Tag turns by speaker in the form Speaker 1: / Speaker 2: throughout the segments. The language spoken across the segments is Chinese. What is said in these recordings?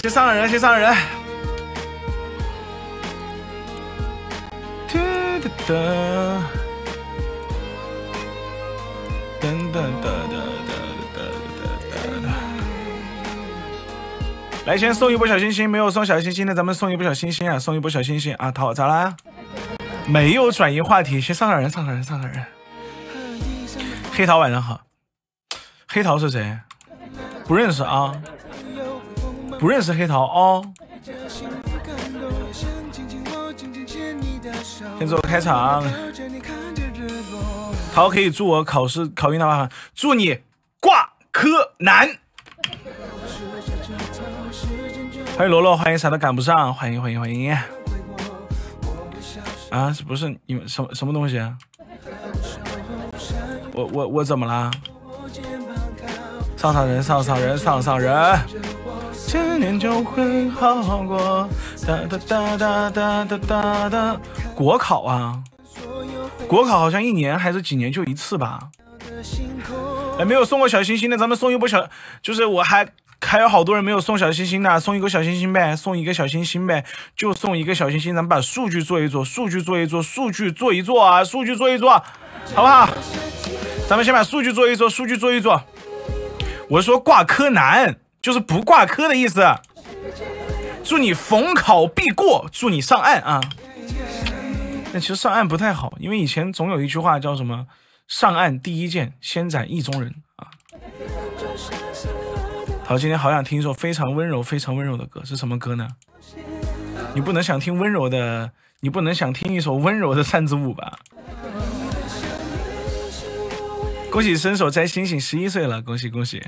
Speaker 1: 先上个人，先上个人。哒哒哒，噔噔哒哒哒哒哒哒。来，先送一波小心心，没有送小心心的，咱们送一波小心心啊！送一波小心心啊！桃咋啦？没有转移话题，先上个人，上个人，上个人。黑桃晚上好，黑桃是谁？不认识啊，不认识黑桃哦。先做个开场。桃可以祝我考试考运大发，祝你挂科难。欢迎罗罗，欢迎啥都赶不上，欢迎欢迎欢迎。啊，是不是你们什么什么东西？我我我怎么了？上上人，上上人，上上人，千年就会好好过。哒哒哒哒哒哒哒哒。国考啊，国考好像一年还是几年就一次吧？哎，没有送过小心心的，咱们送一波小，就是我还。还有好多人没有送小心心的，送一个小心心呗，送一个小心心呗，就送一个小心心。咱们把数据做一做，数据做一做，数据做一做啊，数据做一做，好不好？咱们先把数据做一做，数据做一做。我说挂科难，就是不挂科的意思。祝你逢考必过，祝你上岸啊！那其实上岸不太好，因为以前总有一句话叫什么“上岸第一件，先斩意中人”啊。好，今天好想听一首非常温柔、非常温柔的歌，是什么歌呢？你不能想听温柔的，你不能想听一首温柔的扇子舞吧？恭喜伸手摘星星，十一岁了，恭喜恭喜！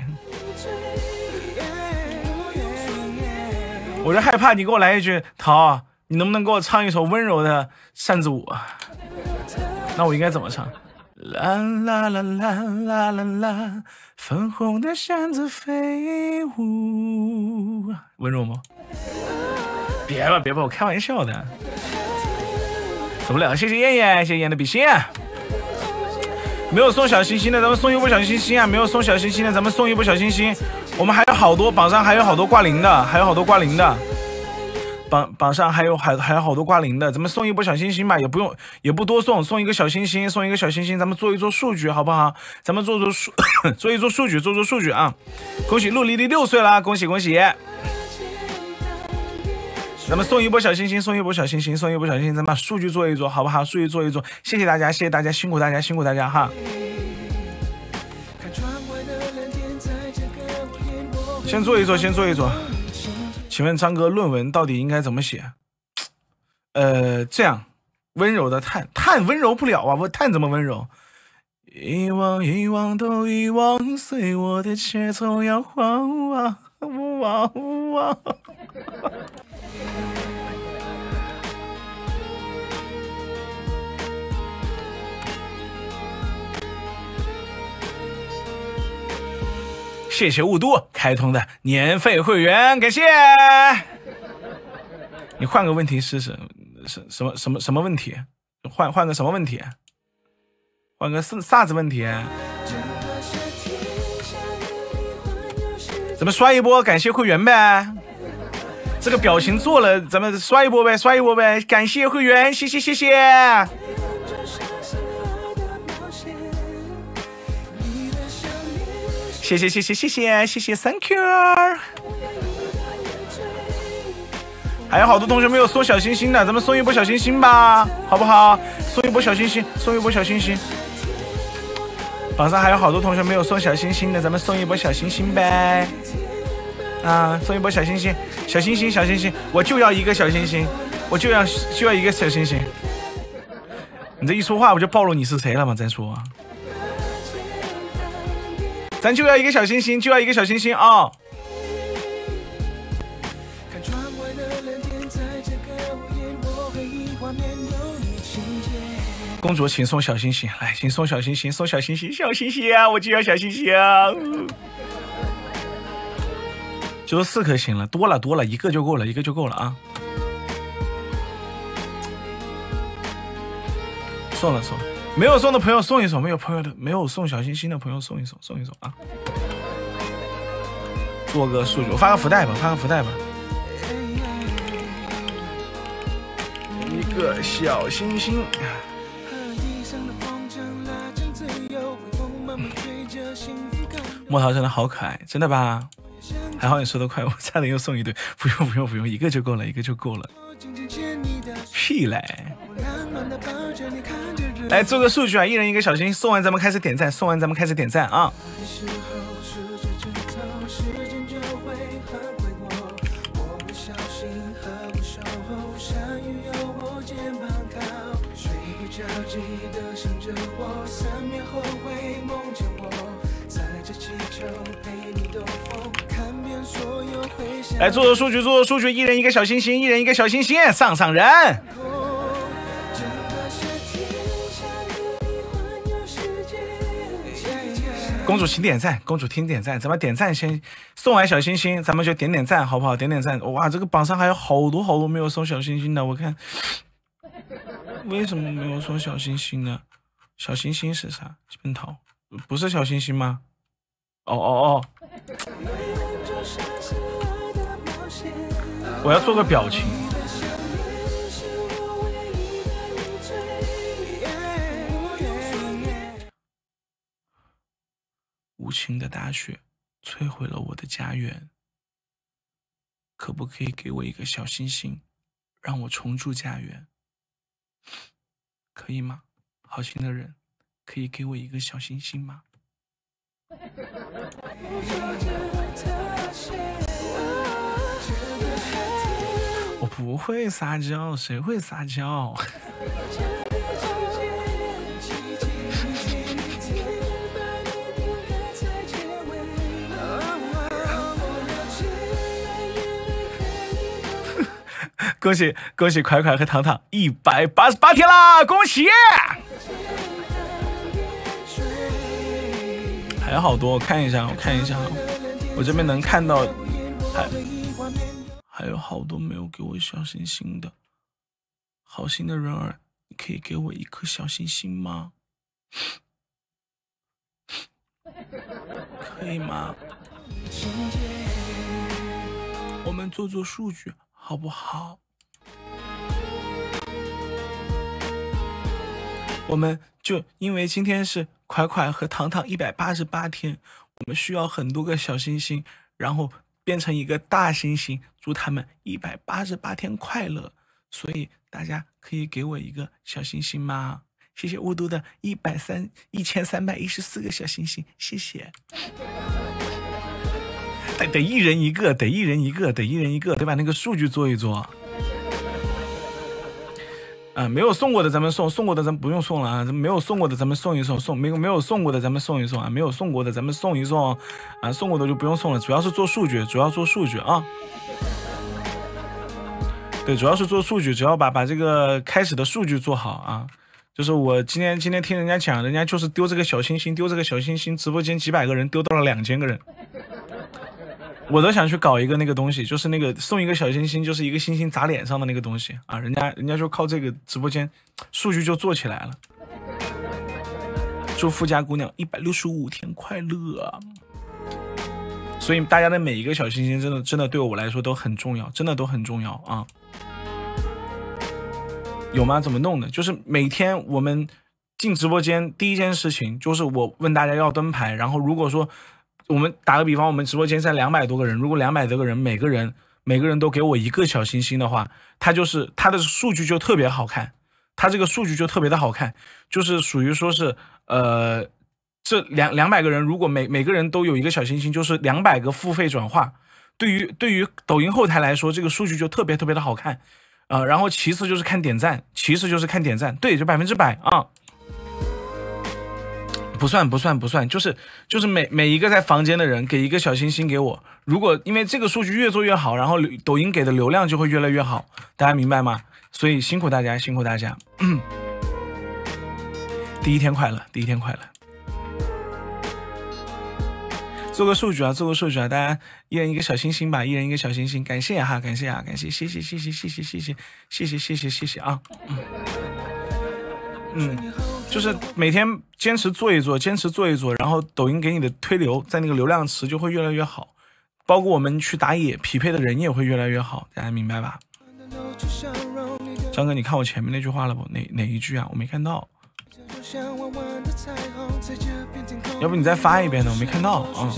Speaker 1: 我就害怕你给我来一句，桃，你能不能给我唱一首温柔的扇子舞？那我应该怎么唱？啦啦啦啦啦啦啦，粉红的扇子飞舞，温柔吗？别吧别吧，我开玩笑的。怎么了？谢谢燕燕，谢谢燕的比心。没有送小心心的，咱们送一波小心心啊！没有送小心心的，咱们送一波小心心。我们还有好多榜上还有好多挂零的，还有好多挂零的。榜榜上还有还还有好多挂零的，咱们送一波小心心吧，也不用也不多送，送一个小心心，送一个小心心，咱们做一做数据好不好？咱们做做数，做一做数据，做做数据啊！恭喜陆丽丽六岁啦，恭喜恭喜！咱们送一波小心心，送一波小心心，送一波小心心，咱们把数据做一做好不好？数据做一做，谢谢大家，谢谢大家，辛苦大家，辛苦大家哈！先做一做，先做一做。请问张哥，论文到底应该怎么写？呃，这样，温柔的叹叹温柔不了啊，我叹怎么温柔？遗忘，遗忘都遗忘，随我的节奏摇晃，哇哇哇！谢谢雾都开通的年费会员，感谢。你换个问题试试，什什么什么什么问题？换换个什么问题？换个是啥子问题？咱们刷一波感谢会员呗。这个表情做了，咱们刷一波呗，刷一波呗，感谢会员，谢谢谢谢。谢谢谢谢谢谢谢谢，Thank you。还有好多同学没有送小心心的，咱们送一波小心心吧，好不好？送一波小心心，送一波小心心。榜上还有好多同学没有送小心心的，咱们送一波小心心呗。啊，送一波小心心，小心心，小心心，我就要一个小心心，我就要就要一个小心心。你这一说话，不就暴露你是谁了吗？再说。咱就要一个小心心，就要一个小心心啊！公主，请送小心心，来，请送小心心，送小心心，小心心啊！我就要小心心啊！就四颗星了，多了多了，一个就够了，一个就够了啊！送了送了。没有送的朋友送一首，没有朋友的没有送小心心的朋友送一首，送一首啊！做个数据，我发个福袋吧，发个福袋吧。一个小星星。莫桃真的好可爱，真的吧？还好你说的快，我差点又送一堆。不用不用不用，一个就够了，一个就够了。屁嘞！来做个数据啊，一人一个小心心，送完咱们开始点赞，送完咱们开始点赞啊。来做做数据，做做数据，一人一个小心心，一人一个小心心，上上人。公主请点赞，公主请点赞，咱们点赞先送完小心心，咱们就点点赞，好不好？点点赞，哇，这个榜上还有好多好多没有送小心心的，我看 为什么没有送小心心呢？小心心是啥？基本桃不是小心心吗？哦哦哦。我要做个表情。无情的大雪摧毁了我的家园，可不可以给我一个小星星，让我重筑家园？可以吗？好心的人，可以给我一个小星星吗？我不会撒娇，谁会撒娇？恭喜恭喜，快快和糖糖一百八十八天啦！恭喜！还有好多，我看一下，我看一下，我这边能看到，还。还有好多没有给我小星星的，好心的人儿，你可以给我一颗小星星吗？可以吗？我们做做数据好不好？我们就因为今天是快快和糖糖一百八十八天，我们需要很多个小星星，然后。变成一个大星星，祝他们一百八十八天快乐。所以大家可以给我一个小星星吗？谢谢雾都的一百三一千三百一十四个小星星，谢谢。得得一人一个，得一人一个，得一人一个，得把那个数据做一做。啊，没有送过的咱们送，送过的咱们不用送了啊。咱们没有送过的咱们送一送，送没有没有送过的咱们送一送啊。没有送过的咱们送一送，啊，送过的就不用送了。主要是做数据，主要做数据啊。对，主要是做数据，只要把把这个开始的数据做好啊。就是我今天今天听人家讲，人家就是丢这个小星星，丢这个小星星，直播间几百个人丢到了两千个人。我都想去搞一个那个东西，就是那个送一个小星星，就是一个星星砸脸上的那个东西啊！人家人家就靠这个直播间数据就做起来了。祝富家姑娘一百六十五天快乐！所以大家的每一个小星星，真的真的对我来说都很重要，真的都很重要啊！有吗？怎么弄的？就是每天我们进直播间第一件事情就是我问大家要灯牌，然后如果说。我们打个比方，我们直播间现在两百多个人，如果两百多个人每个人每个人都给我一个小星星的话，它就是它的数据就特别好看，它这个数据就特别的好看，就是属于说是呃，这两两百个人如果每每个人都有一个小星星，就是两百个付费转化，对于对于抖音后台来说，这个数据就特别特别的好看，呃，然后其次就是看点赞，其次就是看点赞，对，就百分之百啊。不算不算不算，就是就是每每一个在房间的人给一个小心心给我。如果因为这个数据越做越好，然后抖音给的流量就会越来越好，大家明白吗？所以辛苦大家，辛苦大家。第一天快乐，第一天快乐。做个数据啊，做个数据啊，大家一人一个小心心吧，一人一个小心心，感谢哈，感谢啊，感谢，谢谢谢谢谢谢谢谢谢谢谢谢谢谢啊。嗯。嗯就是每天坚持做一做，坚持做一做，然后抖音给你的推流，在那个流量池就会越来越好，包括我们去打野匹配的人也会越来越好，大家明白吧？张哥，你看我前面那句话了不？哪哪一句啊？我没看到。要不你再发一遍呢？我没看到啊。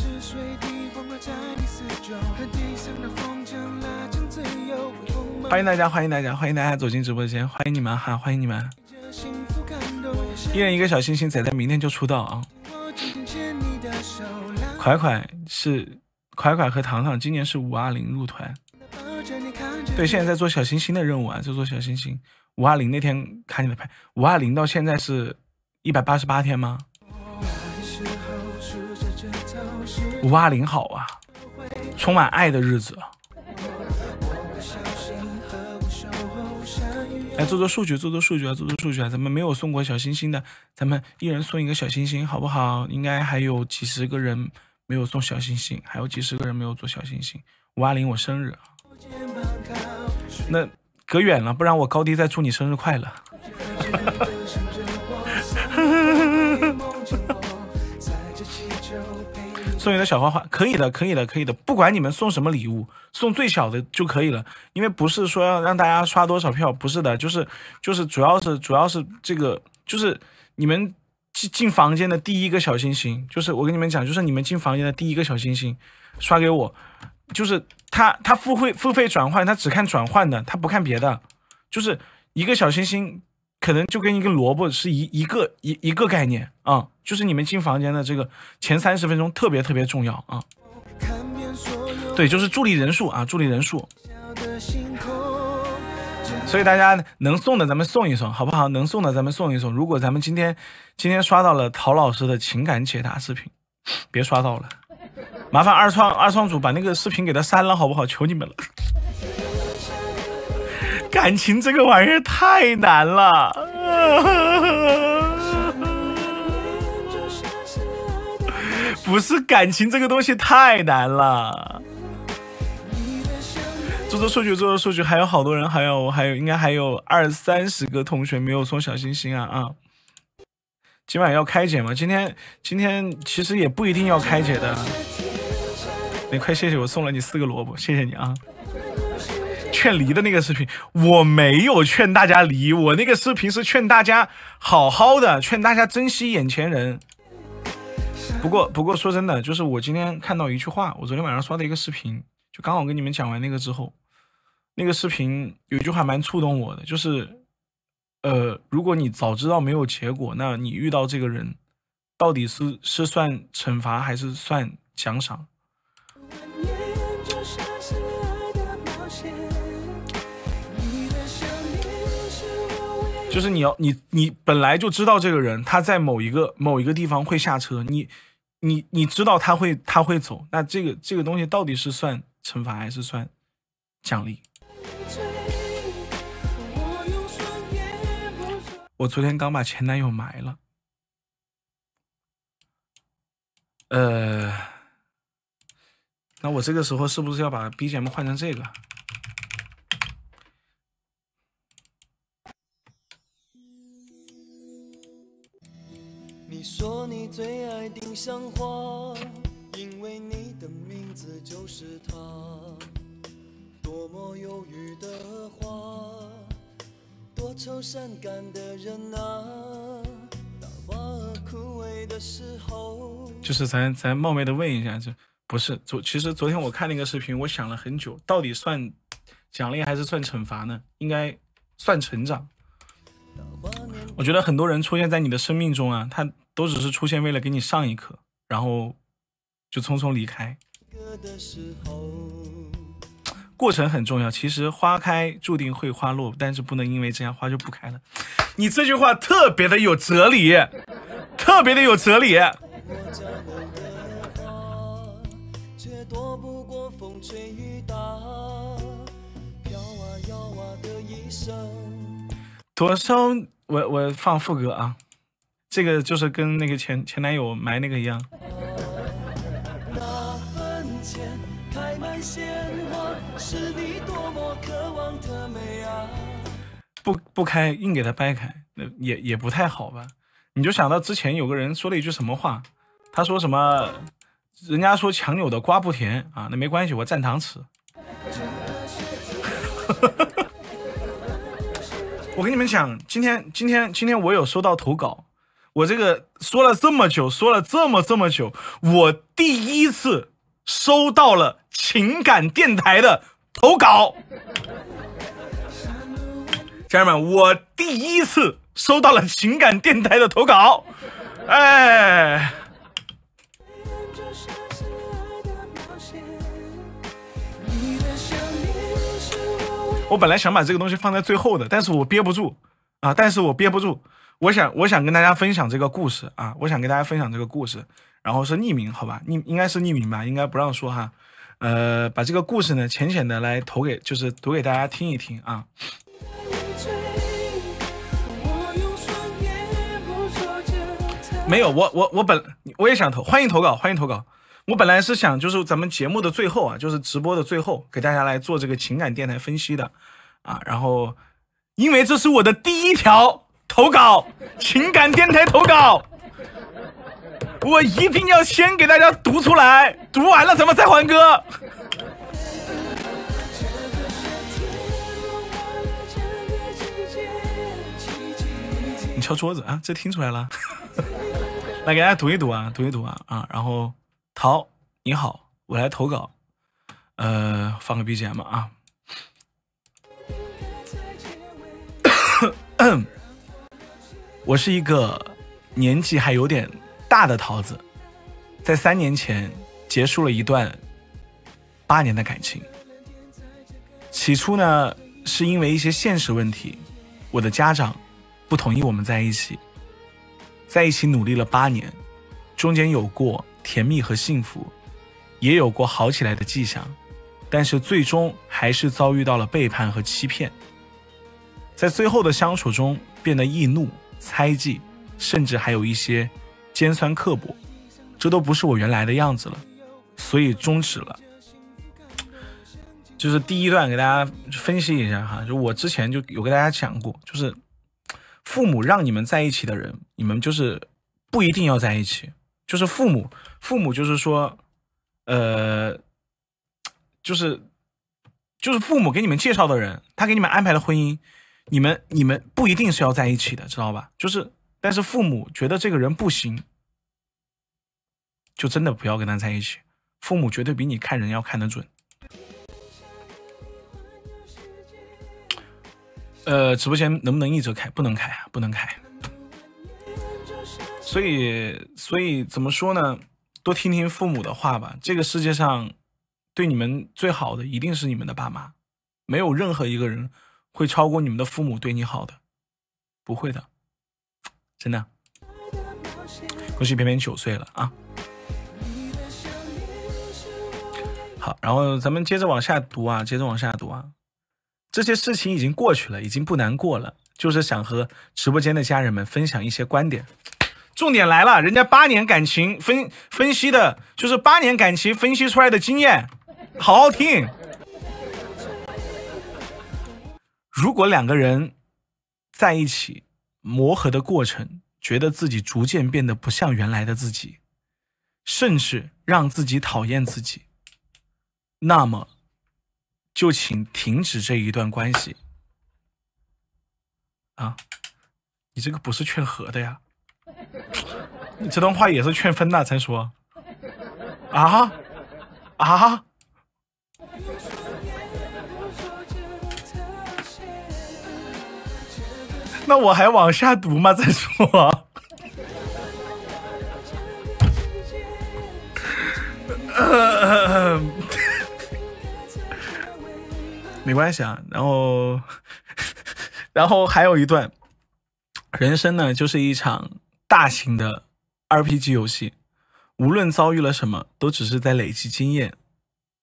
Speaker 1: 欢迎大家，欢迎大家，欢迎大家走进直播间，欢迎你们哈，欢迎你们。一人一个小心心，仔仔明天就出道啊。快快是快快和糖糖今年是五二零入团。对，现在在做小星星的任务啊，在做小星星。五二零那天看你的牌，五二零到现在是一百八十八天吗？五二零好啊，充满爱的日子。来做做数据，做做数据啊，做做数据啊！咱们没有送过小星星的，咱们一人送一个小星星，好不好？应该还有几十个人没有送小星星，还有几十个人没有做小星星。五二零我生日，那隔远了，不然我高低再祝你生日快乐。送你的小花花可以的，可以的，可以的。不管你们送什么礼物，送最小的就可以了。因为不是说要让大家刷多少票，不是的，就是就是主要是主要是这个，就是你们进进房间的第一个小星星，就是我跟你们讲，就是你们进房间的第一个小星星，刷给我，就是他他付费付费转换，他只看转换的，他不看别的，就是一个小星星。可能就跟一个萝卜是一一个一一个概念啊，就是你们进房间的这个前三十分钟特别特别重要啊。对，就是助力人数啊，助力人数。所以大家能送的咱们送一送，好不好？能送的咱们送一送。如果咱们今天今天刷到了陶老师的情感解答视频，别刷到了，麻烦二创二创组把那个视频给他删了，好不好？求你们了。感情这个玩意儿太难了，不是感情这个东西太难了。做做数据，做做数据，还有好多人，还有还有，应该还有二三十个同学没有送小心心啊啊！今晚要开解吗？今天今天其实也不一定要开解的。你快谢谢我送了你四个萝卜，谢谢你啊。劝离的那个视频，我没有劝大家离，我那个视频是劝大家好好的，劝大家珍惜眼前人。不过，不过说真的，就是我今天看到一句话，我昨天晚上刷的一个视频，就刚好跟你们讲完那个之后，那个视频有一句话蛮触动我的，就是，呃，如果你早知道没有结果，那你遇到这个人，到底是是算惩罚还是算奖赏？就是你要你你本来就知道这个人他在某一个某一个地方会下车，你你你知道他会他会走，那这个这个东西到底是算惩罚还是算奖励？我昨天刚把前男友埋了，呃，那我这个时候是不是要把 BGM 换成这个？你说你最爱丁香花，因为你的名字就是它。多么忧郁的花，多愁善感的人啊。当花儿枯萎的时候，就是咱咱冒昧的问一下，就不是昨其实昨天我看那个视频，我想了很久，到底算奖励还是算惩罚呢？应该算成长。我觉得很多人出现在你的生命中啊，他。都只是出现为了给你上一课，然后就匆匆离开。过程很重要，其实花开注定会花落，但是不能因为这样花就不开了。你这句话特别的有哲理，特别的有哲理。多少？我我放副歌啊。这个就是跟那个前前男友埋那个一样。不不开，硬给他掰开，那也也不太好吧？你就想到之前有个人说了一句什么话，他说什么？人家说强扭的瓜不甜啊，那没关系，我蘸糖吃。我跟你们讲，今天今天今天我有收到投稿，我这个说了这么久，说了这么这么久，我第一次收到了情感电台的投稿，家人们，我第一次收到了情感电台的投稿，哎。我本来想把这个东西放在最后的，但是我憋不住啊！但是我憋不住，我想，我想跟大家分享这个故事啊！我想跟大家分享这个故事，然后是匿名，好吧？匿应该是匿名吧，应该不让说哈。呃，把这个故事呢，浅浅的来投给，就是读给大家听一听啊。没有，我我我本我也想投，欢迎投稿，欢迎投稿。我本来是想，就是咱们节目的最后啊，就是直播的最后，给大家来做这个情感电台分析的，啊，然后，因为这是我的第一条投稿，情感电台投稿，我一定要先给大家读出来，读完了咱们再还歌。你敲桌子啊？这听出来了？来给大家读一读啊，读一读啊啊，然后。桃，你好，我来投稿，呃，放个 BGM 啊。我是一个年纪还有点大的桃子，在三年前结束了一段八年的感情。起初呢，是因为一些现实问题，我的家长不同意我们在一起，在一起努力了八年，中间有过。甜蜜和幸福，也有过好起来的迹象，但是最终还是遭遇到了背叛和欺骗。在最后的相处中，变得易怒、猜忌，甚至还有一些尖酸刻薄，这都不是我原来的样子了，所以终止了。就是第一段给大家分析一下哈，就我之前就有跟大家讲过，就是父母让你们在一起的人，你们就是不一定要在一起。就是父母，父母就是说，呃，就是就是父母给你们介绍的人，他给你们安排的婚姻，你们你们不一定是要在一起的，知道吧？就是，但是父母觉得这个人不行，就真的不要跟他在一起。父母绝对比你看人要看得准。呃，直播间能不能一直开？不能开啊，不能开。所以，所以怎么说呢？多听听父母的话吧。这个世界上，对你们最好的一定是你们的爸妈，没有任何一个人会超过你们的父母对你好的，不会的，真的。恭喜偏偏九岁了啊！好，然后咱们接着往下读啊，接着往下读啊。这些事情已经过去了，已经不难过了，就是想和直播间的家人们分享一些观点。重点来了，人家八年感情分分析的，就是八年感情分析出来的经验，好好听。如果两个人在一起磨合的过程，觉得自己逐渐变得不像原来的自己，甚至让自己讨厌自己，那么就请停止这一段关系。啊，你这个不是劝和的呀。你这段话也是劝分的，才说啊啊！那我还往下读吗？再说，没关系啊。然后，然后还有一段，人生呢，就是一场。大型的 RPG 游戏，无论遭遇了什么，都只是在累积经验。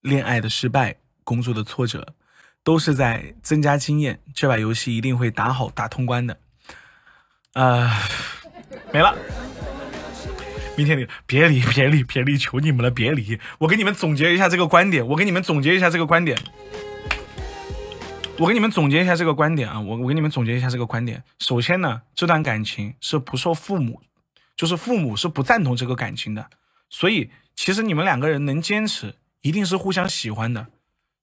Speaker 1: 恋爱的失败，工作的挫折，都是在增加经验。这把游戏一定会打好、打通关的。啊，没了。明天你别离，别离，别离，求你们了，别离！我给你们总结一下这个观点，我给你们总结一下这个观点。我给你们总结一下这个观点啊，我我给你们总结一下这个观点。首先呢，这段感情是不受父母，就是父母是不赞同这个感情的，所以其实你们两个人能坚持，一定是互相喜欢的，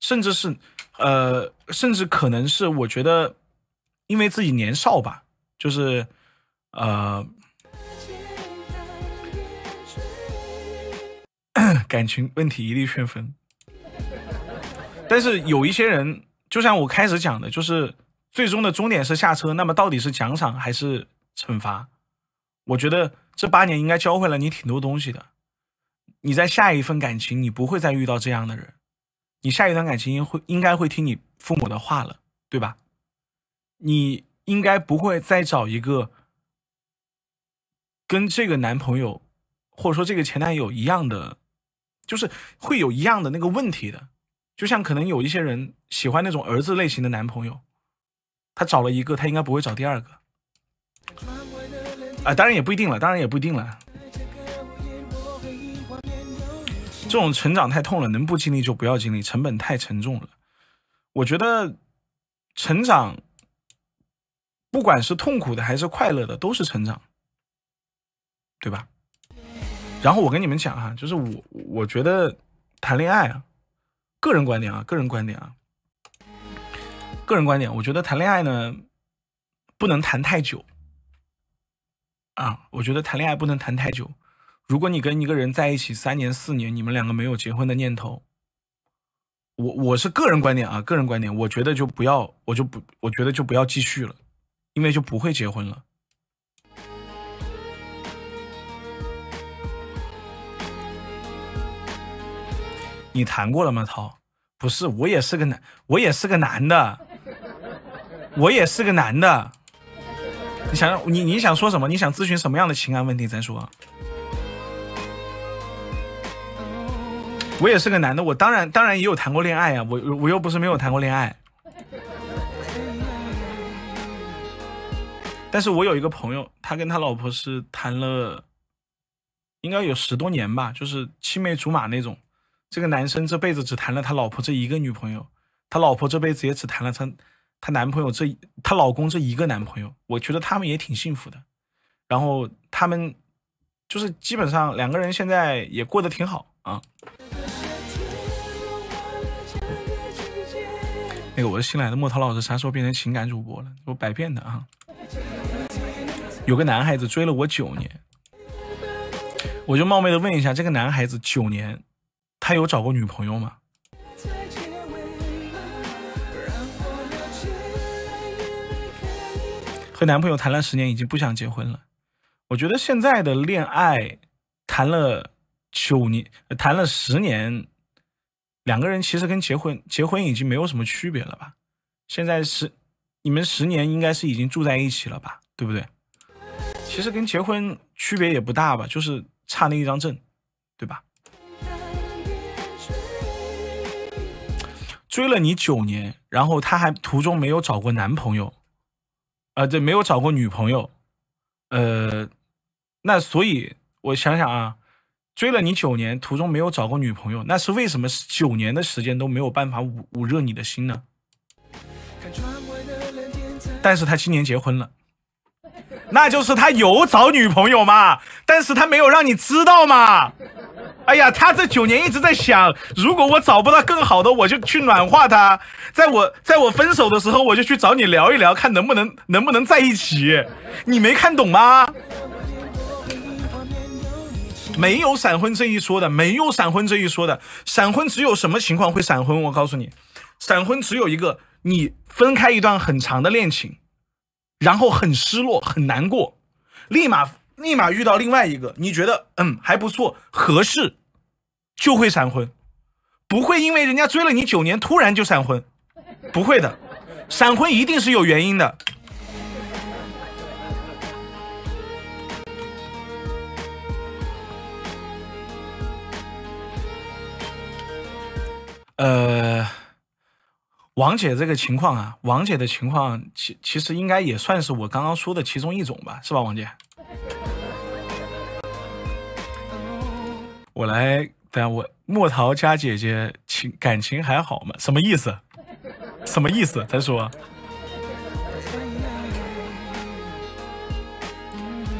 Speaker 1: 甚至是，呃，甚至可能是我觉得，因为自己年少吧，就是呃，感情问题一律劝分。但是有一些人，就像我开始讲的，就是最终的终点是下车，那么到底是奖赏还是惩罚？我觉得这八年应该教会了你挺多东西的。你在下一份感情，你不会再遇到这样的人，你下一段感情会应该会听你父母的话了，对吧？你应该不会再找一个跟这个男朋友或者说这个前男友一样的，就是会有一样的那个问题的。就像可能有一些人喜欢那种儿子类型的男朋友，他找了一个，他应该不会找第二个。啊，当然也不一定了，当然也不一定了。这种成长太痛了，能不经历就不要经历，成本太沉重了。我觉得成长，不管是痛苦的还是快乐的，都是成长，对吧？然后我跟你们讲哈，就是我我觉得谈恋爱啊，个人观点啊，个人观点啊，个人观点，我觉得谈恋爱呢，不能谈太久。啊，我觉得谈恋爱不能谈太久。如果你跟一个人在一起三年四年，你们两个没有结婚的念头，我我是个人观点啊，个人观点，我觉得就不要，我就不，我觉得就不要继续了，因为就不会结婚了。你谈过了吗，涛？不是，我也是个男，我也是个男的，我也是个男的。你想你你想说什么？你想咨询什么样的情感问题？咱说。我也是个男的，我当然当然也有谈过恋爱呀，我我又不是没有谈过恋爱。但是我有一个朋友，他跟他老婆是谈了，应该有十多年吧，就是青梅竹马那种。这个男生这辈子只谈了他老婆这一个女朋友，他老婆这辈子也只谈了他他男朋友这他老公这一个男朋友。我觉得他们也挺幸福的，然后他们就是基本上两个人现在也过得挺好啊。那个我是新来的莫涛老师，啥时候变成情感主播了？我百变的啊！有个男孩子追了我九年，我就冒昧的问一下，这个男孩子九年，他有找过女朋友吗？和男朋友谈了十年，已经不想结婚了。我觉得现在的恋爱，谈了九年，谈了十年。两个人其实跟结婚结婚已经没有什么区别了吧？现在是你们十年应该是已经住在一起了吧？对不对？其实跟结婚区别也不大吧，就是差那一张证，对吧？追了你九年，然后他还途中没有找过男朋友，呃，对，没有找过女朋友，呃，那所以我想想啊。追了你九年，途中没有找过女朋友，那是为什么九年的时间都没有办法捂捂热你的心呢？但是他今年结婚了，那就是他有找女朋友嘛？但是他没有让你知道嘛？哎呀，他这九年一直在想，如果我找不到更好的，我就去暖化他。在我在我分手的时候，我就去找你聊一聊，看能不能能不能在一起。你没看懂吗？没有闪婚这一说的，没有闪婚这一说的。闪婚只有什么情况会闪婚？我告诉你，闪婚只有一个：你分开一段很长的恋情，然后很失落、很难过，立马立马遇到另外一个，你觉得嗯还不错、合适，就会闪婚，不会因为人家追了你九年突然就闪婚，不会的，闪婚一定是有原因的。呃，王姐这个情况啊，王姐的情况其其实应该也算是我刚刚说的其中一种吧，是吧，王姐？我来，等下我莫桃家姐姐情感情还好吗？什么意思？什么意思？再说，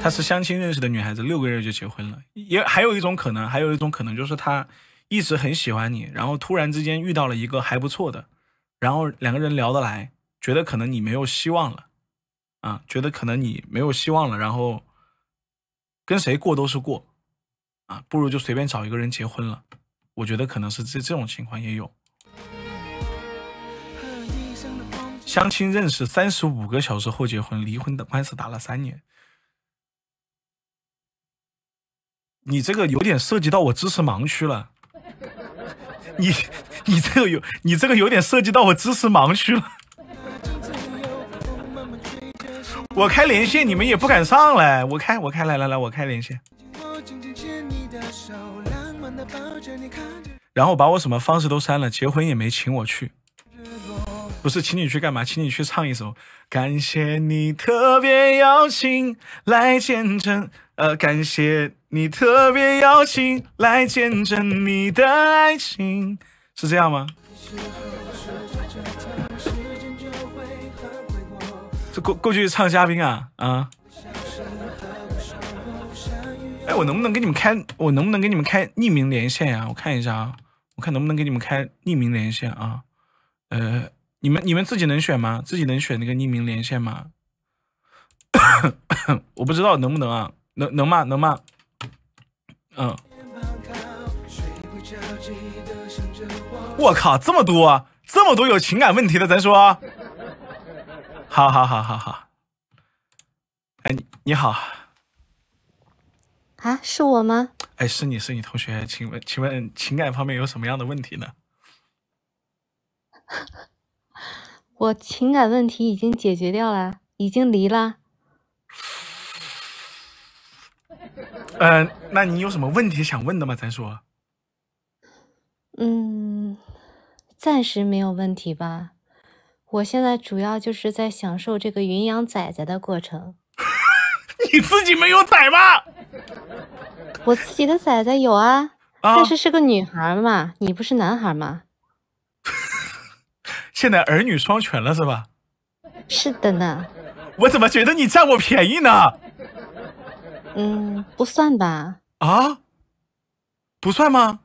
Speaker 1: 她是相亲认识的女孩子，六个月就结婚了。也还有一种可能，还有一种可能就是她。一直很喜欢你，然后突然之间遇到了一个还不错的，然后两个人聊得来，觉得可能你没有希望了，啊，觉得可能你没有希望了，然后跟谁过都是过，啊，不如就随便找一个人结婚了。我觉得可能是这这种情况也有。相亲认识三十五个小时后结婚，离婚的官司打了三年。你这个有点涉及到我知识盲区了。你你这个有你这个有点涉及到我知识盲区了。我开连线，你们也不敢上来。我开我开来来来，我开连线。然后把我什么方式都删了，结婚也没请我去。不是请你去干嘛？请你去唱一首。感谢你特别邀请来见证，呃，感谢你特别邀请来见证你的爱情，是这样吗？这过过去唱嘉宾啊啊！哎，我能不能给你们开？我能不能给你们开匿名连线呀？我看一下啊，我看能不能给你们开匿名连线啊？呃，你们你们自己能选吗？自己能选那个匿名连线吗？我不知道能不能啊？能能吗？能吗？嗯。我靠，这么多，这么多有情感问题的，咱说。好好好好好，哎，你好，
Speaker 2: 啊，是我吗？
Speaker 1: 哎，是你是你同学，请问请问情感方面有什么样的问题呢？
Speaker 2: 我情感问题已经解决掉了，已经离了。
Speaker 1: 嗯，那你有什么问题想问的吗？咱说。
Speaker 2: 嗯，暂时没有问题吧。我现在主要就是在享受这个云养崽崽的过程。
Speaker 1: 你自己没有崽吗？
Speaker 2: 我自己的崽崽有啊，但是是个女孩嘛，你不是男孩吗？
Speaker 1: 现在儿女双全了是吧？
Speaker 2: 是的呢。
Speaker 1: 我怎么觉得你占我便宜呢？
Speaker 2: 嗯，不算吧。
Speaker 1: 啊？不算吗？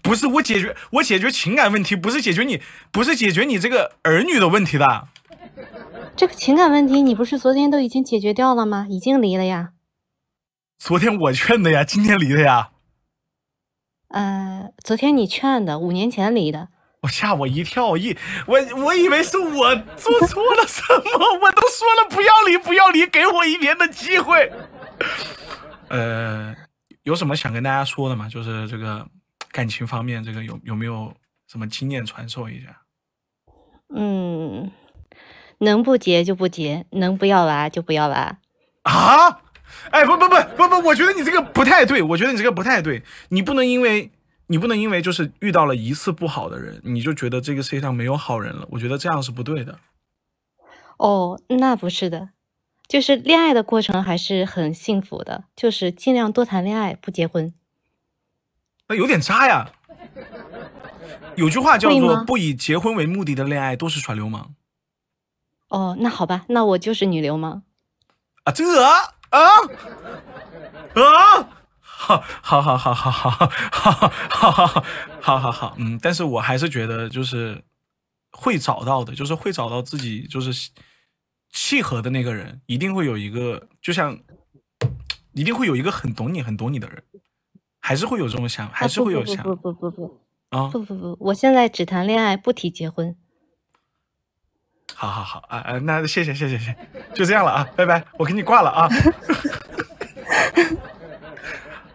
Speaker 1: 不是我解决我解决情感问题，不是解决你，不是解决你这个儿女的问题的。
Speaker 2: 这个情感问题，你不是昨天都已经解决掉了吗？已经离了呀。
Speaker 1: 昨天我劝的呀，今天离的呀。
Speaker 2: 呃，昨天你劝的，五年前离的。
Speaker 1: 我吓我一跳，一我我以为是我做错了什么，我都说了不要离，不要离，给我一年的机会。呃，有什么想跟大家说的吗？就是这个。感情方面，这个有有没有什么经验传授一下？
Speaker 2: 嗯，能不结就不结，能不要娃就不要娃。
Speaker 1: 啊？哎，不不不不不，我觉得你这个不太对，我觉得你这个不太对。你不能因为你不能因为就是遇到了一次不好的人，你就觉得这个世界上没有好人了。我觉得这样是不对的。
Speaker 2: 哦，那不是的，就是恋爱的过程还是很幸福的，就是尽量多谈恋爱，不结婚。
Speaker 1: 那有点渣呀！有句话叫做“不以结婚为目的的恋爱都是耍流氓”。
Speaker 2: 哦，那好吧，那我就是女流氓。
Speaker 1: 啊，这啊啊啊！好，好，好，好，好，好，好，好，好，好，好，好，好，嗯，但是我还是觉得，就是会找到的，就是会找到自己就是契合的那个人，一定会有一个，就像一定会有一个很懂你、很懂你的人。还是会有这种想，还是会有想，
Speaker 2: 不不不不
Speaker 1: 啊，
Speaker 2: 不不不，我现在只谈恋爱，不提结婚。
Speaker 1: 好好好啊啊，那谢谢谢谢谢，就这样了啊，拜拜，我给你挂了啊。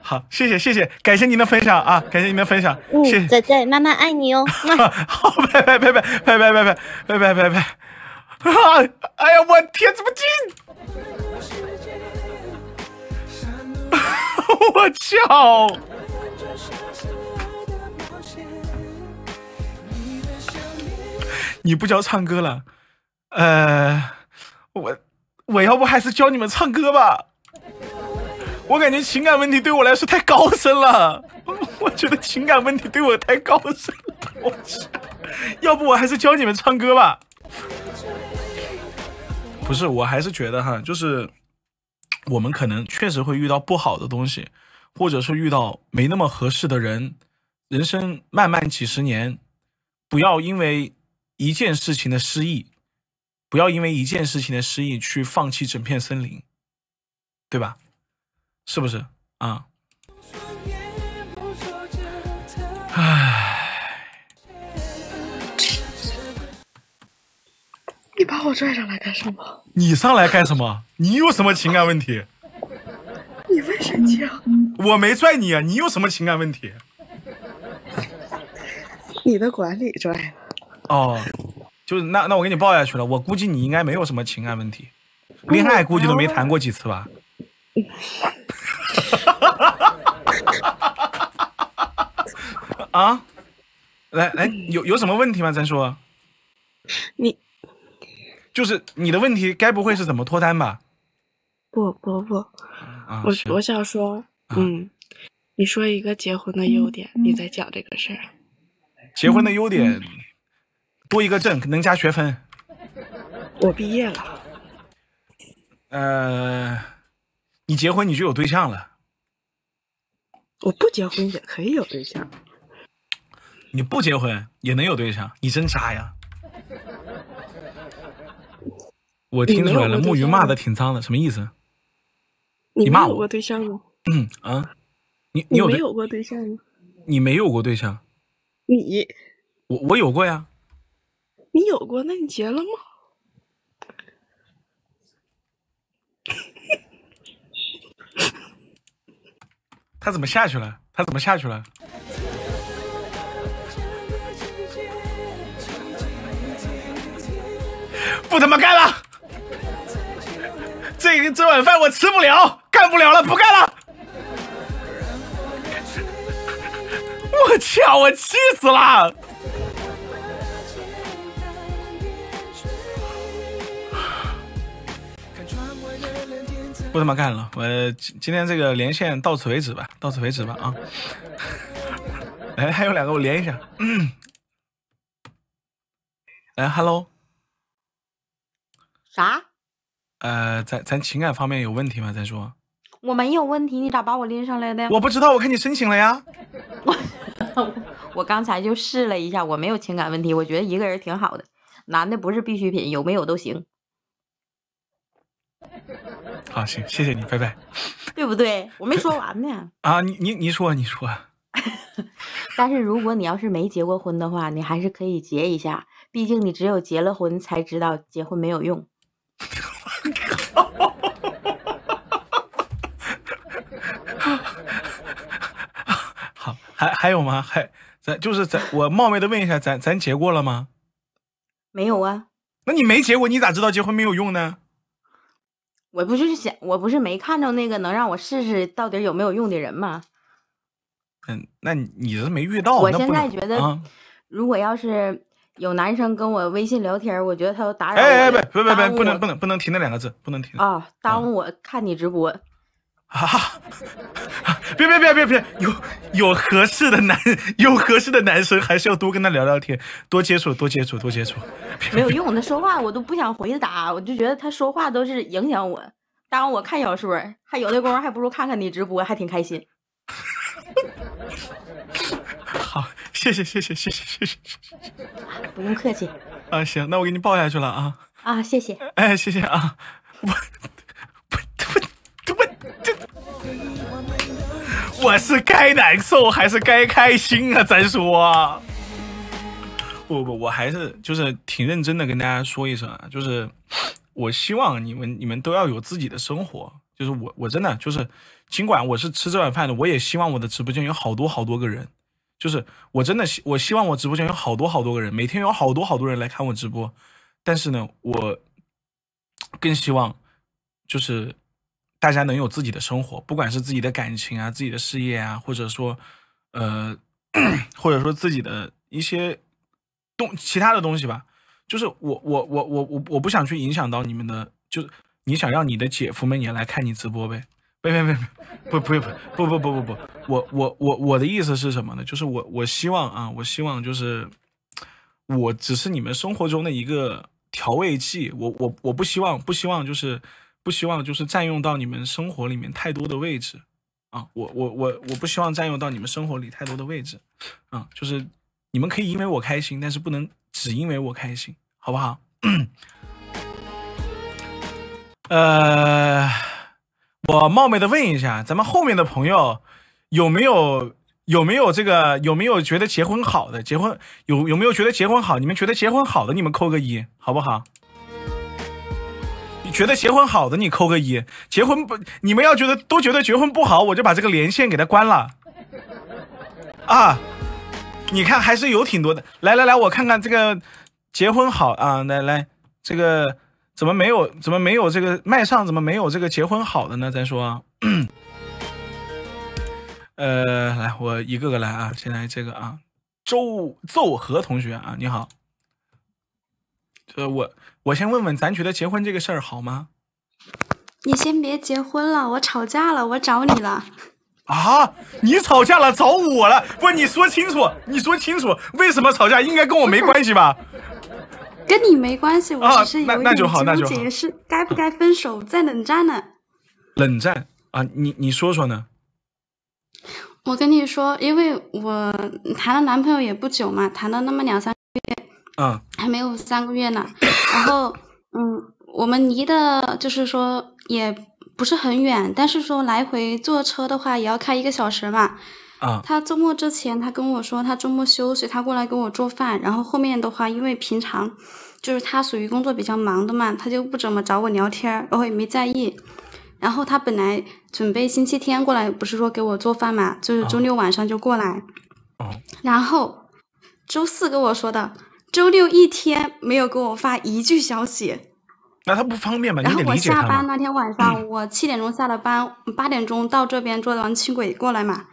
Speaker 1: 好，谢谢谢谢，感谢您的分享啊，感谢您的分享，谢谢
Speaker 2: 仔仔，妈妈爱你哦。
Speaker 1: 好，拜拜拜拜拜拜拜拜拜拜拜拜。啊，哎呀，我天，这么近！我操！你不教唱歌了？呃，我我要不还是教你们唱歌吧？我感觉情感问题对我来说太高深了。我觉得情感问题对我太高深了。我操！要不我还是教你们唱歌吧？不是，我还是觉得哈，就是。我们可能确实会遇到不好的东西，或者说遇到没那么合适的人。人生漫漫几十年，不要因为一件事情的失意，不要因为一件事情的失意去放弃整片森林，对吧？是不是啊？唉，
Speaker 3: 你把我拽上来干什么？
Speaker 1: 你上来干什么？你有什么情感问题？
Speaker 3: 你问谁啊？
Speaker 1: 我没拽你啊，你有什么情感问题？
Speaker 3: 你的管理拽的。
Speaker 1: 哦，就是那那我给你报下去了。我估计你应该没有什么情感问题，恋爱估计都没谈过几次吧。啊，来来，有有什么问题吗？咱说，
Speaker 3: 你
Speaker 1: 就是你的问题，该不会是怎么脱单吧？
Speaker 3: 不不不，
Speaker 1: 啊，
Speaker 3: 我我想说，嗯，你说一个结婚的优点，你再讲这个事儿。
Speaker 1: 结婚的优点，多一个证能加学分。
Speaker 3: 我毕业了，
Speaker 1: 呃，你结婚你就有对象了，
Speaker 3: 我不结婚也可以有对象。
Speaker 1: 你不结婚也能有对象，你真渣呀！我听出来了，木鱼骂的挺脏的，什么意思？
Speaker 3: 你
Speaker 1: 你骂我
Speaker 3: 过对象吗？
Speaker 1: 嗯啊，你你有对
Speaker 3: 你没有过对象吗？
Speaker 1: 你没有过对象？
Speaker 3: 你
Speaker 1: 我我有过呀，
Speaker 3: 你有过，那你结了吗？
Speaker 1: 他怎么下去了？他怎么下去了？不他妈干了！这个这碗饭我吃不了，干不了了，不干了！我操！我气死了！不他妈干了！我今今天这个连线到此为止吧，到此为止吧啊！来，还有两个我连一下。嗯，来，Hello，
Speaker 4: 啥？
Speaker 1: 呃，咱咱情感方面有问题吗？咱说，
Speaker 4: 我没有问题，你咋把我拎上来的？
Speaker 1: 我不知道，我看你申请了呀。
Speaker 4: 我刚才就试了一下，我没有情感问题，我觉得一个人挺好的，男的不是必需品，有没有都行，
Speaker 1: 好，行，谢谢你，拜拜。
Speaker 4: 对不对？我没说完呢。
Speaker 1: 啊，你你你说你说，
Speaker 4: 但是如果你要是没结过婚的话，你还是可以结一下，毕竟你只有结了婚才知道结婚没有用。
Speaker 1: 好，还还有吗？还咱就是咱，我冒昧的问一下，咱咱结过了吗？
Speaker 4: 没有啊，
Speaker 1: 那你没结过，你咋知道结婚没有用呢？
Speaker 4: 我不是想，我不是没看着那个能让我试试到底有没有用的人吗？
Speaker 1: 嗯，那你你是没遇到。
Speaker 4: 我现在觉得
Speaker 1: 啊，
Speaker 4: 如果要是有男生跟我微信聊天，我觉得他都打扰我
Speaker 1: 哎哎，
Speaker 4: 了，
Speaker 1: 别别别别，不能不能不能提那两个字，不能提那
Speaker 4: 啊，耽误我看你直播。
Speaker 1: 啊！别别别别别，有有合适的男有合适的男生，还是要多跟他聊聊天，多接触多接触多接触。
Speaker 4: 没有用，他说话我都不想回答，我就觉得他说话都是影响我，耽误我看小说，还有的功夫还不如看看你直播，还挺开心。
Speaker 1: 好，谢谢谢谢谢谢谢谢谢谢
Speaker 4: 不用客气
Speaker 1: 啊！行，那我给你报下去了啊！
Speaker 4: 啊，谢谢。
Speaker 1: 哎，谢谢啊！我我我是该难受还是该开心啊？咱说，不不，我还是就是挺认真的跟大家说一声啊，就是我希望你们你们都要有自己的生活。就是我我真的就是，尽管我是吃这碗饭的，我也希望我的直播间有好多好多个人。就是我真的希我希望我直播间有好多好多个人，每天有好多好多人来看我直播。但是呢，我更希望就是大家能有自己的生活，不管是自己的感情啊、自己的事业啊，或者说呃，或者说自己的一些东其他的东西吧。就是我我我我我我不想去影响到你们的，就是你想让你的姐夫们也来看你直播呗？别别别别不不不不不不不，我我我我的意思是什么呢？就是我我希望啊，我希望就是我只是你们生活中的一个调味剂，我我我不希望不希望就是不希望就是占用到你们生活里面太多的位置啊，我我我我不希望占用到你们生活里太多的位置啊，就是你们可以因为我开心，但是不能只因为我开心，好不好？呃，我冒昧的问一下，咱们后面的朋友有没有有没有这个有没有觉得结婚好的？结婚有有没有觉得结婚好？你们觉得结婚好的，你们扣个一，好不好？觉得结婚好的，你扣个一；结婚不，你们要觉得都觉得结婚不好，我就把这个连线给他关了。啊，你看还是有挺多的。来来来，我看看这个结婚好啊，来来，这个怎么没有？怎么没有这个麦上？怎么没有这个结婚好的呢？咱说，呃，来，我一个个来啊。先来这个啊，周奏和同学啊，你好。呃，我我先问问，咱觉得结婚这个事儿好吗？
Speaker 5: 你先别结婚了，我吵架了，我找你了。
Speaker 1: 啊！你吵架了，找我了？不，你说清楚，你说清楚，为什么吵架？应该跟我没关系吧？
Speaker 5: 跟你没关系，我只是有
Speaker 1: 一点纠
Speaker 5: 结，是该不该分手，在冷战呢。
Speaker 1: 冷战啊？你你说说呢？
Speaker 5: 我跟你说，因为我谈了男朋友也不久嘛，谈了那么两三个月，
Speaker 1: 嗯，
Speaker 5: 还没有三个月呢。然后，嗯，我们离的，就是说也。不是很远，但是说来回坐车的话也要开一个小时嘛。
Speaker 1: 啊，
Speaker 5: 他周末之前他跟我说他周末休息，他过来给我做饭。然后后面的话，因为平常就是他属于工作比较忙的嘛，他就不怎么找我聊天，然后也没在意。然后他本来准备星期天过来，不是说给我做饭嘛，就是周六晚上就过来。
Speaker 1: 哦。
Speaker 5: 然后周四跟我说的，周六一天没有给我发一句消息。
Speaker 1: 那他不方便吗？
Speaker 5: 然后我下班那天晚上，我七点钟下了班，八点钟到这边坐完轻轨过来嘛。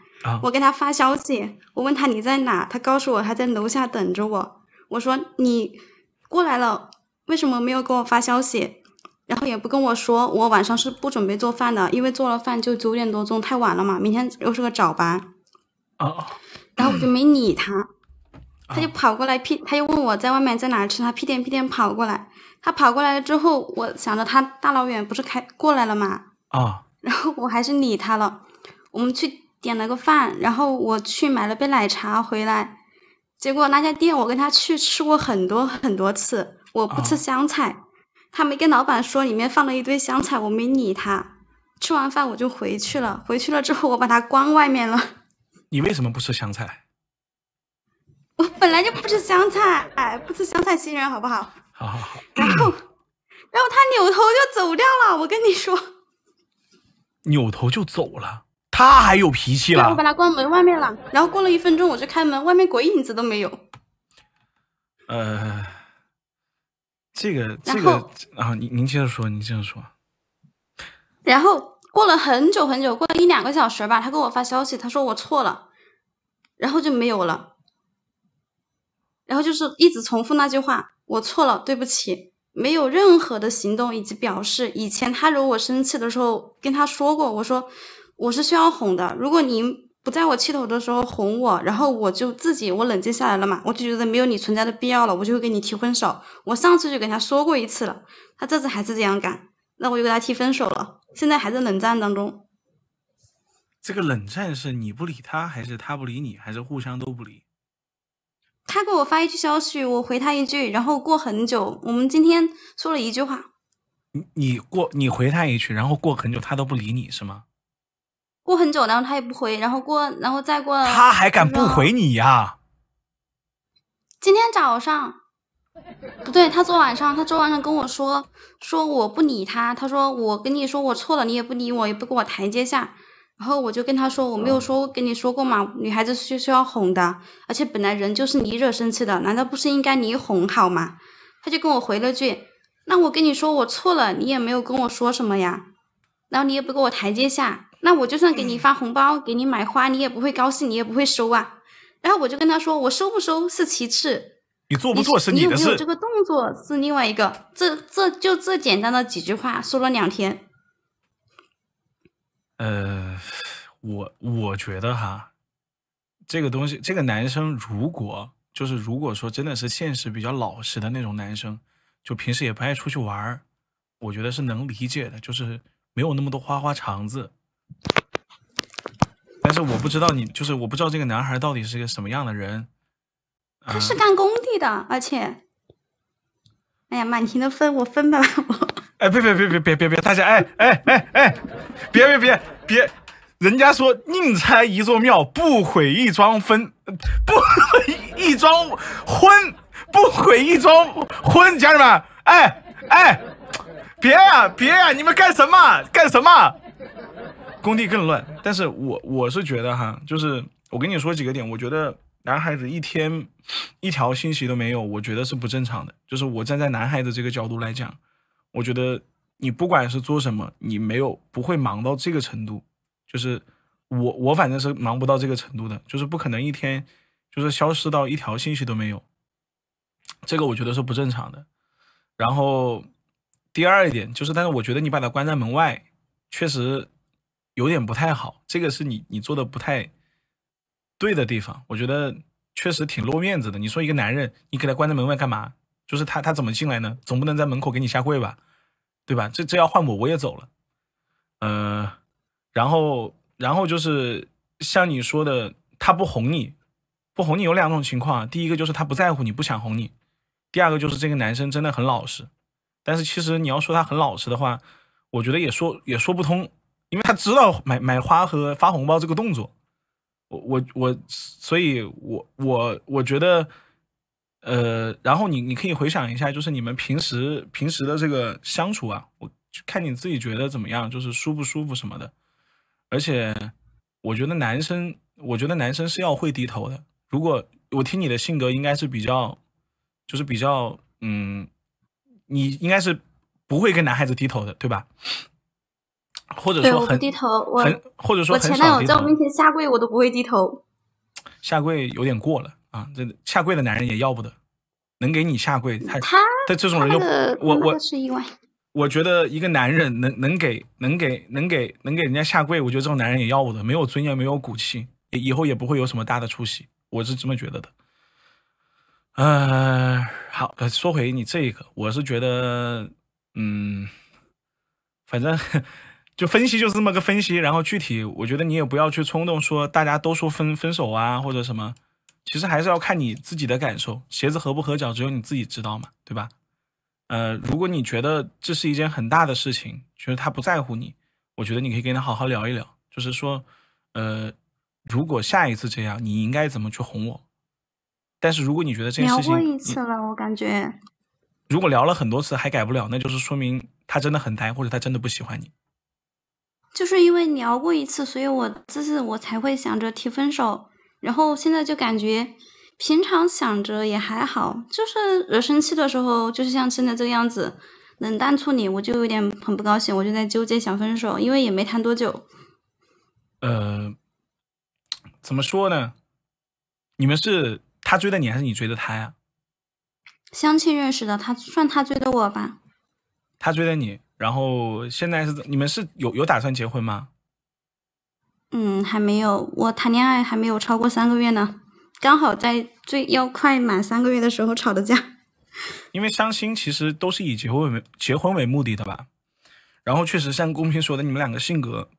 Speaker 5: 我给他发消息，我问他你在哪，他告诉我他在楼下等着我。我说你过来了，为什么没有给我发消息？然后也不跟我说，我晚上是不准备做饭的，因为做了饭就九点多钟太晚了嘛，明天又是个早班。
Speaker 1: 哦。
Speaker 5: 然后我就没理他，他就跑过来屁，他又问我在外面在哪吃，他屁颠屁颠跑过来。他跑过来了之后，我想着他大老远不是开过来了吗？
Speaker 1: 啊，
Speaker 5: 然后我还是理他了。我们去点了个饭，然后我去买了杯奶茶回来。结果那家店我跟他去吃过很多很多次，我不吃香菜。他没跟老板说里面放了一堆香菜，我没理他。吃完饭我就回去了。回去了之后我把他关外面了。
Speaker 1: 你为什么不吃香菜？
Speaker 5: 我 本来就不吃香菜，哎，不吃香菜新人好不好？
Speaker 1: 好好好，
Speaker 5: 然后，然后他扭头就走掉了。我跟你说，
Speaker 1: 扭头就走了，他还有脾气了。
Speaker 5: 我把他关门外面了，然后过了一分钟，我就开门，外面鬼影子都没有。
Speaker 1: 呃，这个这个啊，您您接着说，您接着说。
Speaker 5: 然后过了很久很久，过了一两个小时吧，他给我发消息，他说我错了，然后就没有了。然后就是一直重复那句话：“我错了，对不起。”没有任何的行动以及表示。以前他惹我生气的时候，跟他说过：“我说我是需要哄的，如果您不在我气头的时候哄我，然后我就自己我冷静下来了嘛，我就觉得没有你存在的必要了，我就会跟你提分手。我上次就跟他说过一次了，他这次还是这样干，那我就跟他提分手了。现在还在冷战当中。
Speaker 1: 这个冷战是你不理他，还是他不理你，还是互相都不理？
Speaker 5: 他给我发一句消息，我回他一句，然后过很久，我们今天说了一句话。
Speaker 1: 你你过你回他一句，然后过很久他都不理你是吗？
Speaker 5: 过很久，然后他也不回，然后过，然后再过。
Speaker 1: 他还敢不回你呀？
Speaker 5: 今天早上，不对，他昨晚上，他昨晚上跟我说，说我不理他，他说我跟你说我错了，你也不理我，也不给我台阶下。然后我就跟他说，我没有说跟你说过嘛？女孩子是需要哄的，而且本来人就是你惹生气的，难道不是应该你哄好吗？他就跟我回了句，那我跟你说我错了，你也没有跟我说什么呀，然后你也不给我台阶下，那我就算给你发红包，给你买花，你也不会高兴，你也不会收啊。然后我就跟他说，我收不收是其次，
Speaker 1: 你做不做是
Speaker 5: 你
Speaker 1: 的事，
Speaker 5: 这个动作是另外一个，这这就这简单的几句话说了两天。
Speaker 1: 呃，我我觉得哈，这个东西，这个男生如果就是如果说真的是现实比较老实的那种男生，就平时也不爱出去玩儿，我觉得是能理解的，就是没有那么多花花肠子。但是我不知道你，就是我不知道这个男孩到底是个什么样的人。
Speaker 5: 他是干工地的，而且，哎呀，满庭的分，我分吧我。
Speaker 1: 哎，别别别别别别别，大家哎哎哎哎，别别别别，人家说宁拆一座庙，不毁一桩婚，不毁一桩婚，不毁一桩婚，家人们，哎哎，别呀别呀，你们干什么干什么？工地更乱，但是我我是觉得哈，就是我跟你说几个点，我觉得男孩子一天一条信息都没有，我觉得是不正常的。就是我站在男孩子这个角度来讲。我觉得你不管是做什么，你没有不会忙到这个程度，就是我我反正是忙不到这个程度的，就是不可能一天就是消失到一条信息都没有，这个我觉得是不正常的。然后第二点就是，但是我觉得你把它关在门外，确实有点不太好，这个是你你做的不太对的地方，我觉得确实挺露面子的。你说一个男人，你给他关在门外干嘛？就是他他怎么进来呢？总不能在门口给你下跪吧？对吧？这这要换我，我也走了。呃，然后，然后就是像你说的，他不哄你，不哄你有两种情况。第一个就是他不在乎你，不想哄你；第二个就是这个男生真的很老实。但是其实你要说他很老实的话，我觉得也说也说不通，因为他知道买买花和发红包这个动作。我我我，所以我我我觉得。呃，然后你你可以回想一下，就是你们平时平时的这个相处啊，我看你自己觉得怎么样，就是舒不舒服什么的。而且我觉得男生，我觉得男生是要会低头的。如果我听你的性格，应该是比较，就是比较，嗯，你应该是不会跟男孩子低头的，对吧？或者说很
Speaker 5: 低头，
Speaker 1: 很或者说
Speaker 5: 我前男友在我面前下跪，我都不会低头。
Speaker 1: 下跪有点过了。啊，这下跪的男人也要不得，能给你下跪，他
Speaker 5: 他
Speaker 1: 这种人就我我
Speaker 5: 是意外。
Speaker 1: 我觉得一个男人能能给能给能给能给人家下跪，我觉得这种男人也要不得，没有尊严，没有骨气，以后也不会有什么大的出息，我是这么觉得的。呃，好，说回你这个，我是觉得，嗯，反正就分析就是这么个分析，然后具体我觉得你也不要去冲动说，大家都说分分手啊或者什么。其实还是要看你自己的感受，鞋子合不合脚，只有你自己知道嘛，对吧？呃，如果你觉得这是一件很大的事情，觉得他不在乎你，我觉得你可以跟他好好聊一聊，就是说，呃，如果下一次这样，你应该怎么去哄我？但是如果你觉得这件事情，
Speaker 5: 聊过一次了，我感觉，
Speaker 1: 如果聊了很多次还改不了，那就是说明他真的很呆，或者他真的不喜欢你。
Speaker 5: 就是因为聊过一次，所以我这次我才会想着提分手。然后现在就感觉，平常想着也还好，就是惹生气的时候，就是像现在这个样子，冷淡处理，我就有点很不高兴，我就在纠结想分手，因为也没谈多久。
Speaker 1: 呃，怎么说呢？你们是他追的你，还是你追的他呀？
Speaker 5: 相亲认识的，他算他追的我吧。
Speaker 1: 他追的你，然后现在是你们是有有打算结婚吗？
Speaker 5: 嗯，还没有，我谈恋爱还没有超过三个月呢，刚好在最要快满三个月的时候吵的架。
Speaker 1: 因为相亲其实都是以结婚为结婚为目的的吧，然后确实像公屏说的，你们两个性格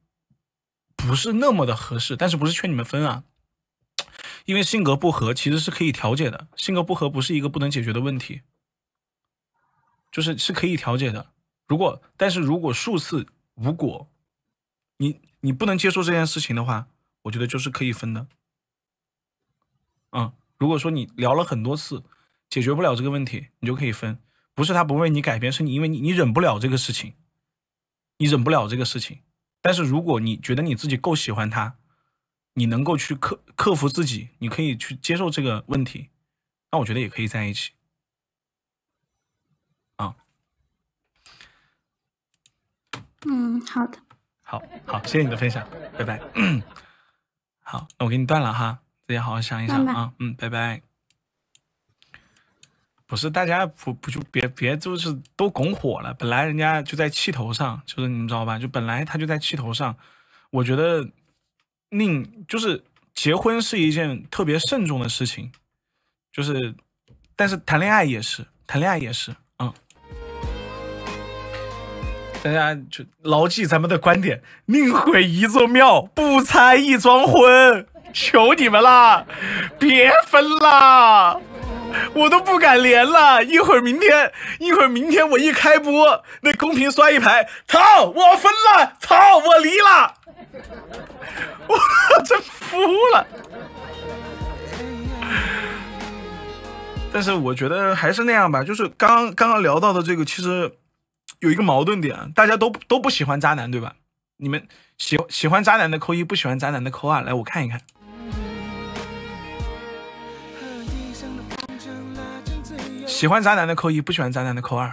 Speaker 1: 不是那么的合适，但是不是劝你们分啊？因为性格不合其实是可以调解的，性格不合不是一个不能解决的问题，就是是可以调解的。如果但是如果数次无果，你。你不能接受这件事情的话，我觉得就是可以分的。嗯，如果说你聊了很多次，解决不了这个问题，你就可以分。不是他不为你改变，是你因为你你忍不了这个事情，你忍不了这个事情。但是如果你觉得你自己够喜欢他，你能够去克克服自己，你可以去接受这个问题，那我觉得也可以在一起。啊，
Speaker 5: 嗯，好的。
Speaker 1: 好好，谢谢你的分享，拜拜。好，那我给你断了哈，自己好好想一想啊。嗯，拜拜。不是大家不不就别别就是都拱火了，本来人家就在气头上，就是你们知道吧？就本来他就在气头上。我觉得宁就是结婚是一件特别慎重的事情，就是但是谈恋爱也是，谈恋爱也是。大家就牢记咱们的观点：宁毁一座庙，不拆一桩婚。求你们啦，别分啦！我都不敢连了。一会儿明天，一会儿明天我一开播，那公屏刷一排，操，我分了，操，我离了，我真服了。但是我觉得还是那样吧，就是刚刚刚聊到的这个，其实有一个矛盾点，大家都都不喜欢渣男，对吧？你们喜喜欢渣男的扣一，不喜欢渣男的扣二，来我看一看。喜欢渣男的扣一，不喜欢渣男的扣二。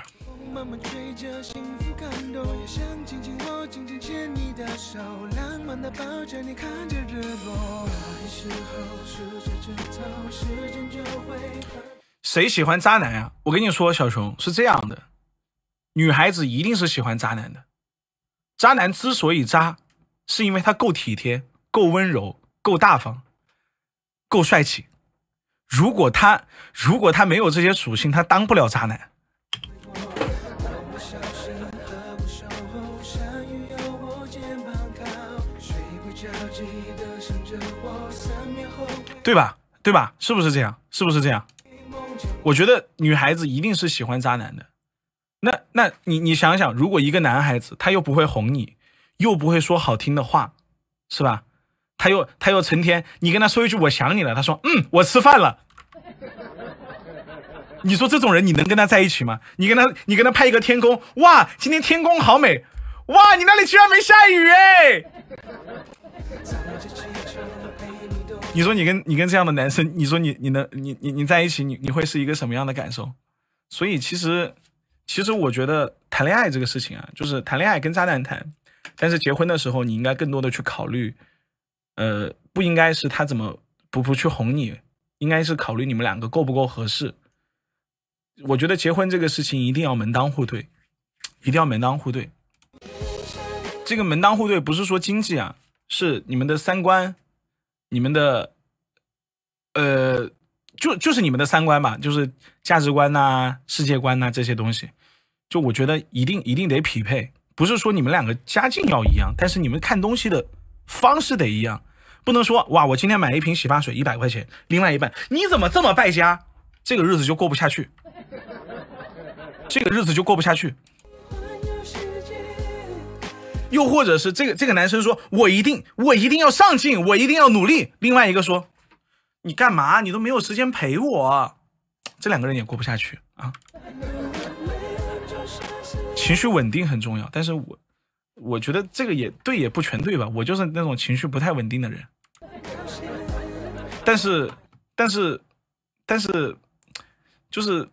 Speaker 1: 谁喜欢渣男呀？我跟你说，小熊是这样的，女孩子一定是喜欢渣男的。渣男之所以渣，是因为他够体贴、够温柔、够大方、够帅气。如果他如果他没有这些属性，他当不了渣男，对吧？对吧？是不是这样？是不是这样？我觉得女孩子一定是喜欢渣男的。那那你你想想，如果一个男孩子他又不会哄你，又不会说好听的话，是吧？他又他又成天你跟他说一句我想你了，他说嗯我吃饭了。你说这种人你能跟他在一起吗？你跟他你跟他拍一个天空，哇，今天天空好美，哇，你那里居然没下雨哎！你说你跟你跟这样的男生，你说你你能你你你在一起，你你会是一个什么样的感受？所以其实。其实我觉得谈恋爱这个事情啊，就是谈恋爱跟渣男谈，但是结婚的时候你应该更多的去考虑，呃，不应该是他怎么不不去哄你，应该是考虑你们两个够不够合适。我觉得结婚这个事情一定要门当户对，一定要门当户对。这个门当户对不是说经济啊，是你们的三观，你们的，呃。就就是你们的三观吧，就是价值观呐、世界观呐这些东西，就我觉得一定一定得匹配。不是说你们两个家境要一样，但是你们看东西的方式得一样。不能说哇，我今天买了一瓶洗发水一百块钱，另外一半你怎么这么败家？这个日子就过不下去，这个日子就过不下去。又或者是这个这个男生说，我一定我一定要上进，我一定要努力。另外一个说。你干嘛？你都没有时间陪我，这两个人也过不下去啊。情绪稳定很重要，但是我我觉得这个也对也不全对吧？我就是那种情绪不太稳定的人。但是，但是，但是，就是，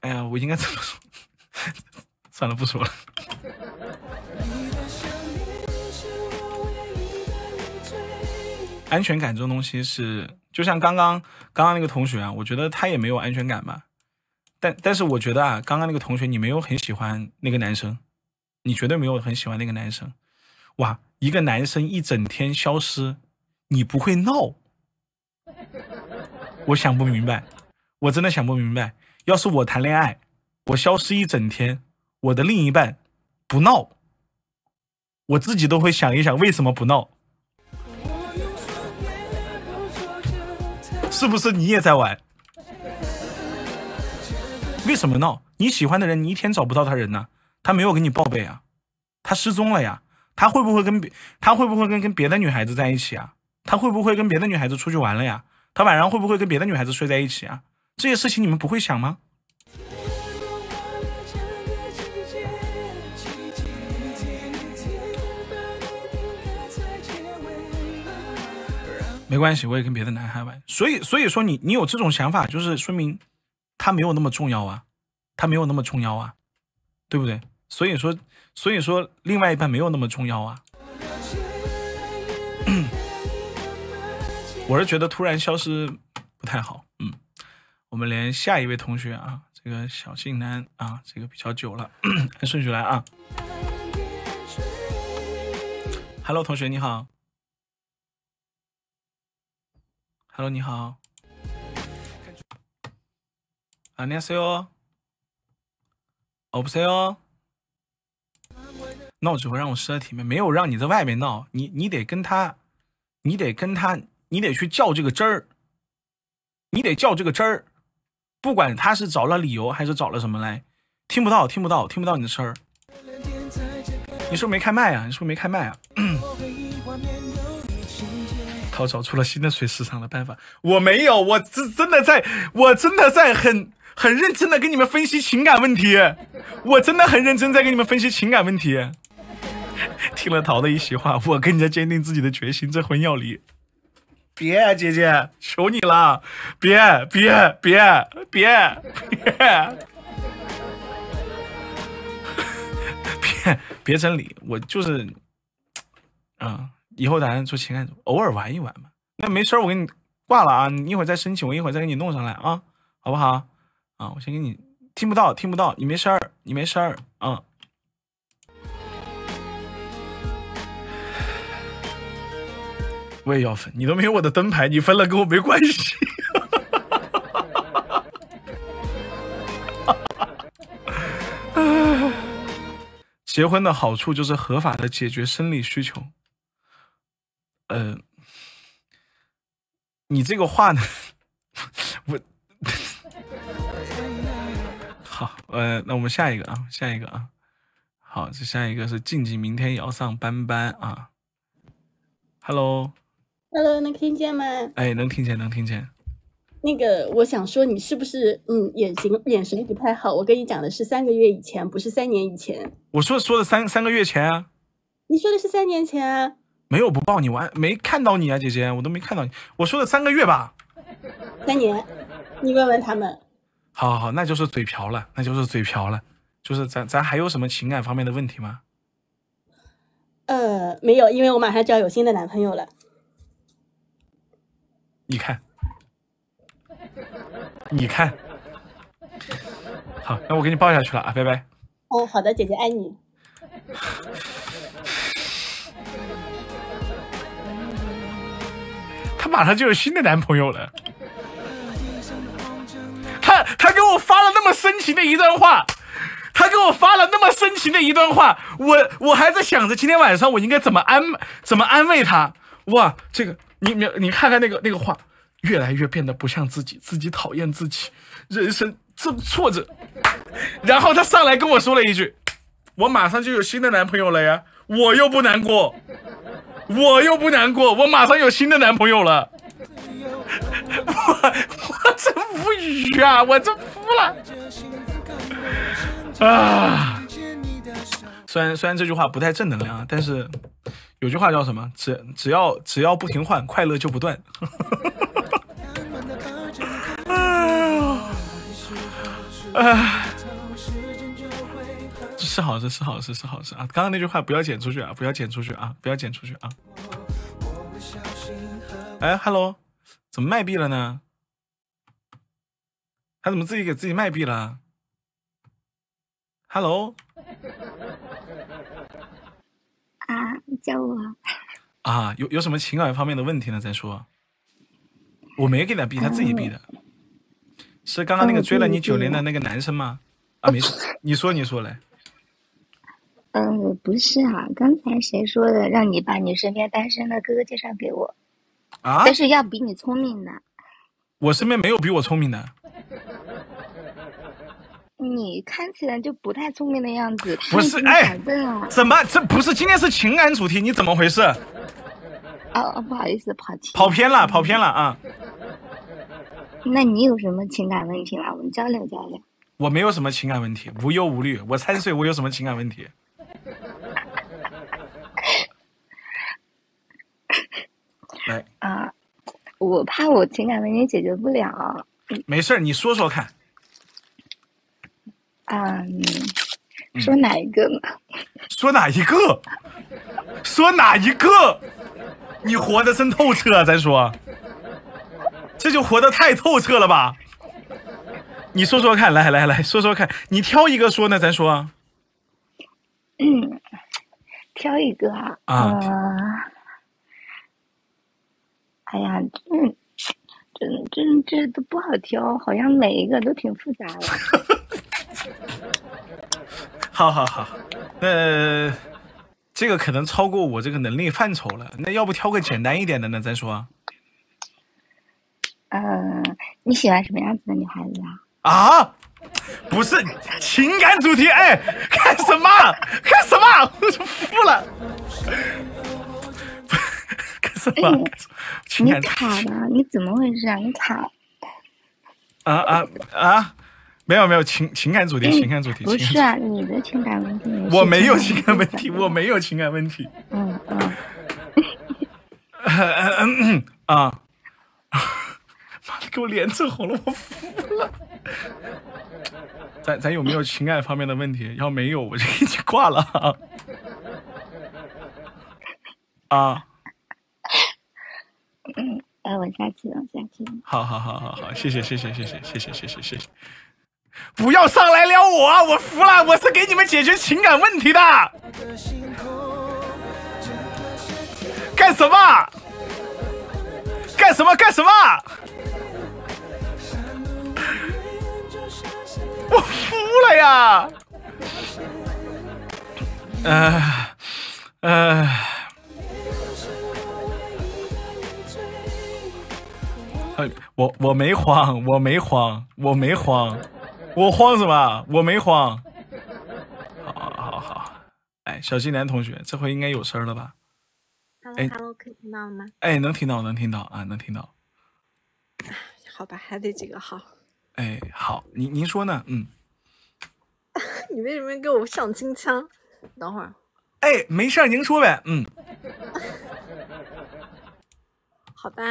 Speaker 1: 哎呀，我应该怎么说？算了，不说了。安全感这种东西是。就像刚刚刚刚那个同学啊，我觉得他也没有安全感吧。但但是我觉得啊，刚刚那个同学你没有很喜欢那个男生，你绝对没有很喜欢那个男生。哇，一个男生一整天消失，你不会闹？我想不明白，我真的想不明白。要是我谈恋爱，我消失一整天，我的另一半不闹，我自己都会想一想为什么不闹。是不是你也在玩？为什么闹？你喜欢的人，你一天找不到他人呢？他没有给你报备啊？他失踪了呀？他会不会跟别他会不会跟跟别的女孩子在一起啊？他会不会跟别的女孩子出去玩了呀？他晚上会不会跟别的女孩子睡在一起啊？这些事情你们不会想吗？没关系，我也跟别的男孩玩，所以所以说你你有这种想法，就是说明他没有那么重要啊，他没有那么重要啊，对不对？所以说所以说另外一半没有那么重要啊。我是觉得突然消失不太好，嗯，我们连下一位同学啊，这个小性男啊，这个比较久了，按顺序来啊。Hello，同学你好。Hello，你好。안녕하세 요。 哦，不是哟。闹只会让我失了体面，没有让你在外面闹，你你得跟他，你得跟他，你得去较这个真儿，你得较这个真儿， 不管他是找了理由还是找了什么来，听不到，听不到，听不到你的声儿。你是不是没开麦啊？你是不是没开麦啊？涛找出了新的水市场的办法，我没有，我真真的在，我真的在很 很认真的跟你们分析情感问题，我真的很认真在跟你们分析情感问题。听了陶的一席话，我更加坚定自己的决心，这婚要离。别，姐姐，求你了，别别别别别别别真理，我就是，嗯，以后咱做情感组，偶尔玩一玩嘛。那没事儿，我给你挂了啊，你一会儿再申请，我一会儿再给你弄上来啊，好不好？啊，我先给你听不到，听不到，你没事儿，你没事儿，嗯。我也要分，你都没有我的灯牌，你分了跟我没关系。结婚的好处就是合法的解决生理需求。呃，你这个话呢，我好，呃，那我们下一个啊，下一个啊，好，这下一个是静静，明天也要上班班啊。Hello。
Speaker 6: Hello，能听见吗？
Speaker 1: 哎，能听见，能听见。
Speaker 6: 那个，我想说，你是不是嗯眼神眼神不太好？我跟你讲的是三个月以前，不是三年以前。
Speaker 1: 我说说的三三个月前啊。
Speaker 6: 你说的是三年前啊？
Speaker 1: 没有不抱你，我还没看到你啊，姐姐，我都没看到你。我说的三个月吧。
Speaker 6: 三年，你问问他们。
Speaker 1: 好好好，那就是嘴瓢了，那就是嘴瓢了。就是咱咱还有什么情感方面的问题吗？
Speaker 6: 呃，没有，因为我马上就要有新的男朋友了。
Speaker 1: 你看，你看，好，那我给你抱下去了啊，拜拜。
Speaker 6: 哦，好的，姐姐爱你。
Speaker 1: 他马上就有新的男朋友了。他给我发了那么深情的一段话，他给我发了那么深情的一段话，我我还在想着今天晚上我应该怎么安怎么安慰他。哇，这个你你你看看那个那个话，越来越变得不像自己，自己讨厌自己，人生这挫折。然后他上来跟我说了一句：“我马上就有新的男朋友了呀，我又不难过，我又不难过，我马上有新的男朋友了。” 我我真无语啊！我真服了啊！虽然虽然这句话不太正能量，但是有句话叫什么？只只要只要不停换，快乐就不断。哎，是好事，是好事，是好事啊！刚刚那句话不要剪出去啊！不要剪出去啊！不要剪出去啊！哎，Hello。怎么卖币了呢？他怎么自己给自己卖币了？Hello，
Speaker 7: 啊，叫我
Speaker 1: 啊，有有什么情感方面的问题呢？再说，我没给他币，他自己币的，是刚刚那个追了你九年的那个男生吗？啊，没事，你说你说来。
Speaker 7: 呃，不是啊，刚才谁说的？让你把你身边单身的哥哥介绍给我。
Speaker 1: 啊！
Speaker 7: 但是要比你聪明的。
Speaker 1: 我身边没有比我聪明的。
Speaker 7: 你看起来就不太聪明的样子。
Speaker 1: 不是，哎，怎么？这不是今天是情感主题？你怎么回事？
Speaker 7: 哦，不好意思，跑题。
Speaker 1: 跑偏了，跑偏了啊！
Speaker 7: 那你有什么情感问题吗？我们交流交流。
Speaker 1: 我没有什么情感问题，无忧无虑。我三岁，我有什么情感问题？来
Speaker 7: 啊，我怕我情感问题解决不了。
Speaker 1: 没事儿，你说说看。
Speaker 7: 嗯，说哪一个呢？
Speaker 1: 说哪一个？说哪一个？你活的真透彻啊！咱说，这就活的太透彻了吧？你说说看，来来来说说看，你挑一个说呢？咱说。
Speaker 7: 嗯，挑一个啊。
Speaker 1: 啊。
Speaker 7: 呃哎呀，这、这、这、这都不好挑，好像每一个都挺复杂的。
Speaker 1: 好好好，那，这个可能超过我这个能力范畴了。那要不挑个简单一点的呢？再说。
Speaker 7: 嗯、呃，你喜欢什么样子的女孩子啊？
Speaker 1: 啊？不是情感主题，哎，干什么？干什么？我就服了。干什么？
Speaker 7: 你
Speaker 1: 感
Speaker 7: 卡了，你怎么回事啊？你卡？
Speaker 1: 啊啊啊！没有没有情情感主题，情感主题，
Speaker 7: 不是啊，你的情感问题。
Speaker 1: 我没有情
Speaker 7: 情
Speaker 1: 感问题，我没有情感问题。
Speaker 7: 嗯嗯，
Speaker 1: 啊！妈的，给我脸整红了，我服了。咱咱有没有情感方面的问题？要没有，我就给你挂了 啊。啊，
Speaker 7: 哎，我下去了，下去。
Speaker 1: 好好好好好，谢谢谢谢谢谢谢谢谢谢谢谢。不要上来撩我！我服了，我是给你们解决情感问题的。干什么？干什么？干什么？我服了呀！呃 呃，我我没慌，我没慌，我没慌，我慌什么？我没慌。好好好，哎，小金莲同学，这回应该有声了吧？哎
Speaker 6: Hello，Hello，可以听到了吗？
Speaker 1: 哎，能听到，能听到啊，能听到。
Speaker 6: 好吧，还得几个号。
Speaker 1: 哎，好，您您说呢？嗯，
Speaker 6: 你为什么给我上金枪？等会儿，
Speaker 1: 哎，没事儿，您说呗。嗯，
Speaker 6: 好吧，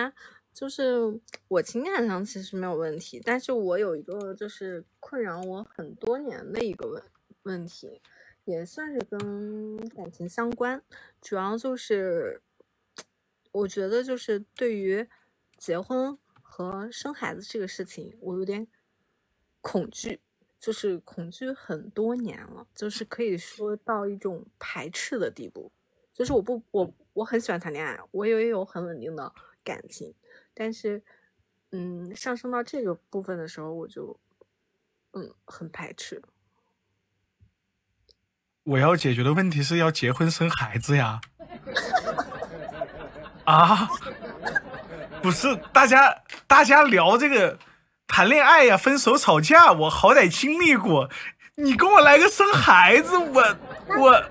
Speaker 6: 就是我情感上其实没有问题，但是我有一个就是困扰我很多年的一个问问题，也算是跟感情相关，主要就是我觉得就是对于结婚和生孩子这个事情，我有点恐惧，就是恐惧很多年了，就是可以说到一种排斥的地步。就是我不我我很喜欢谈恋爱，我也有很稳定的感情，但是嗯，上升到这个部分的时候，我就嗯很排斥。
Speaker 1: 我要解决的问题是要结婚生孩子呀。啊，不是，大家大家聊这个谈恋爱呀、分手、吵架，我好歹经历过。你跟我来个生孩子，我我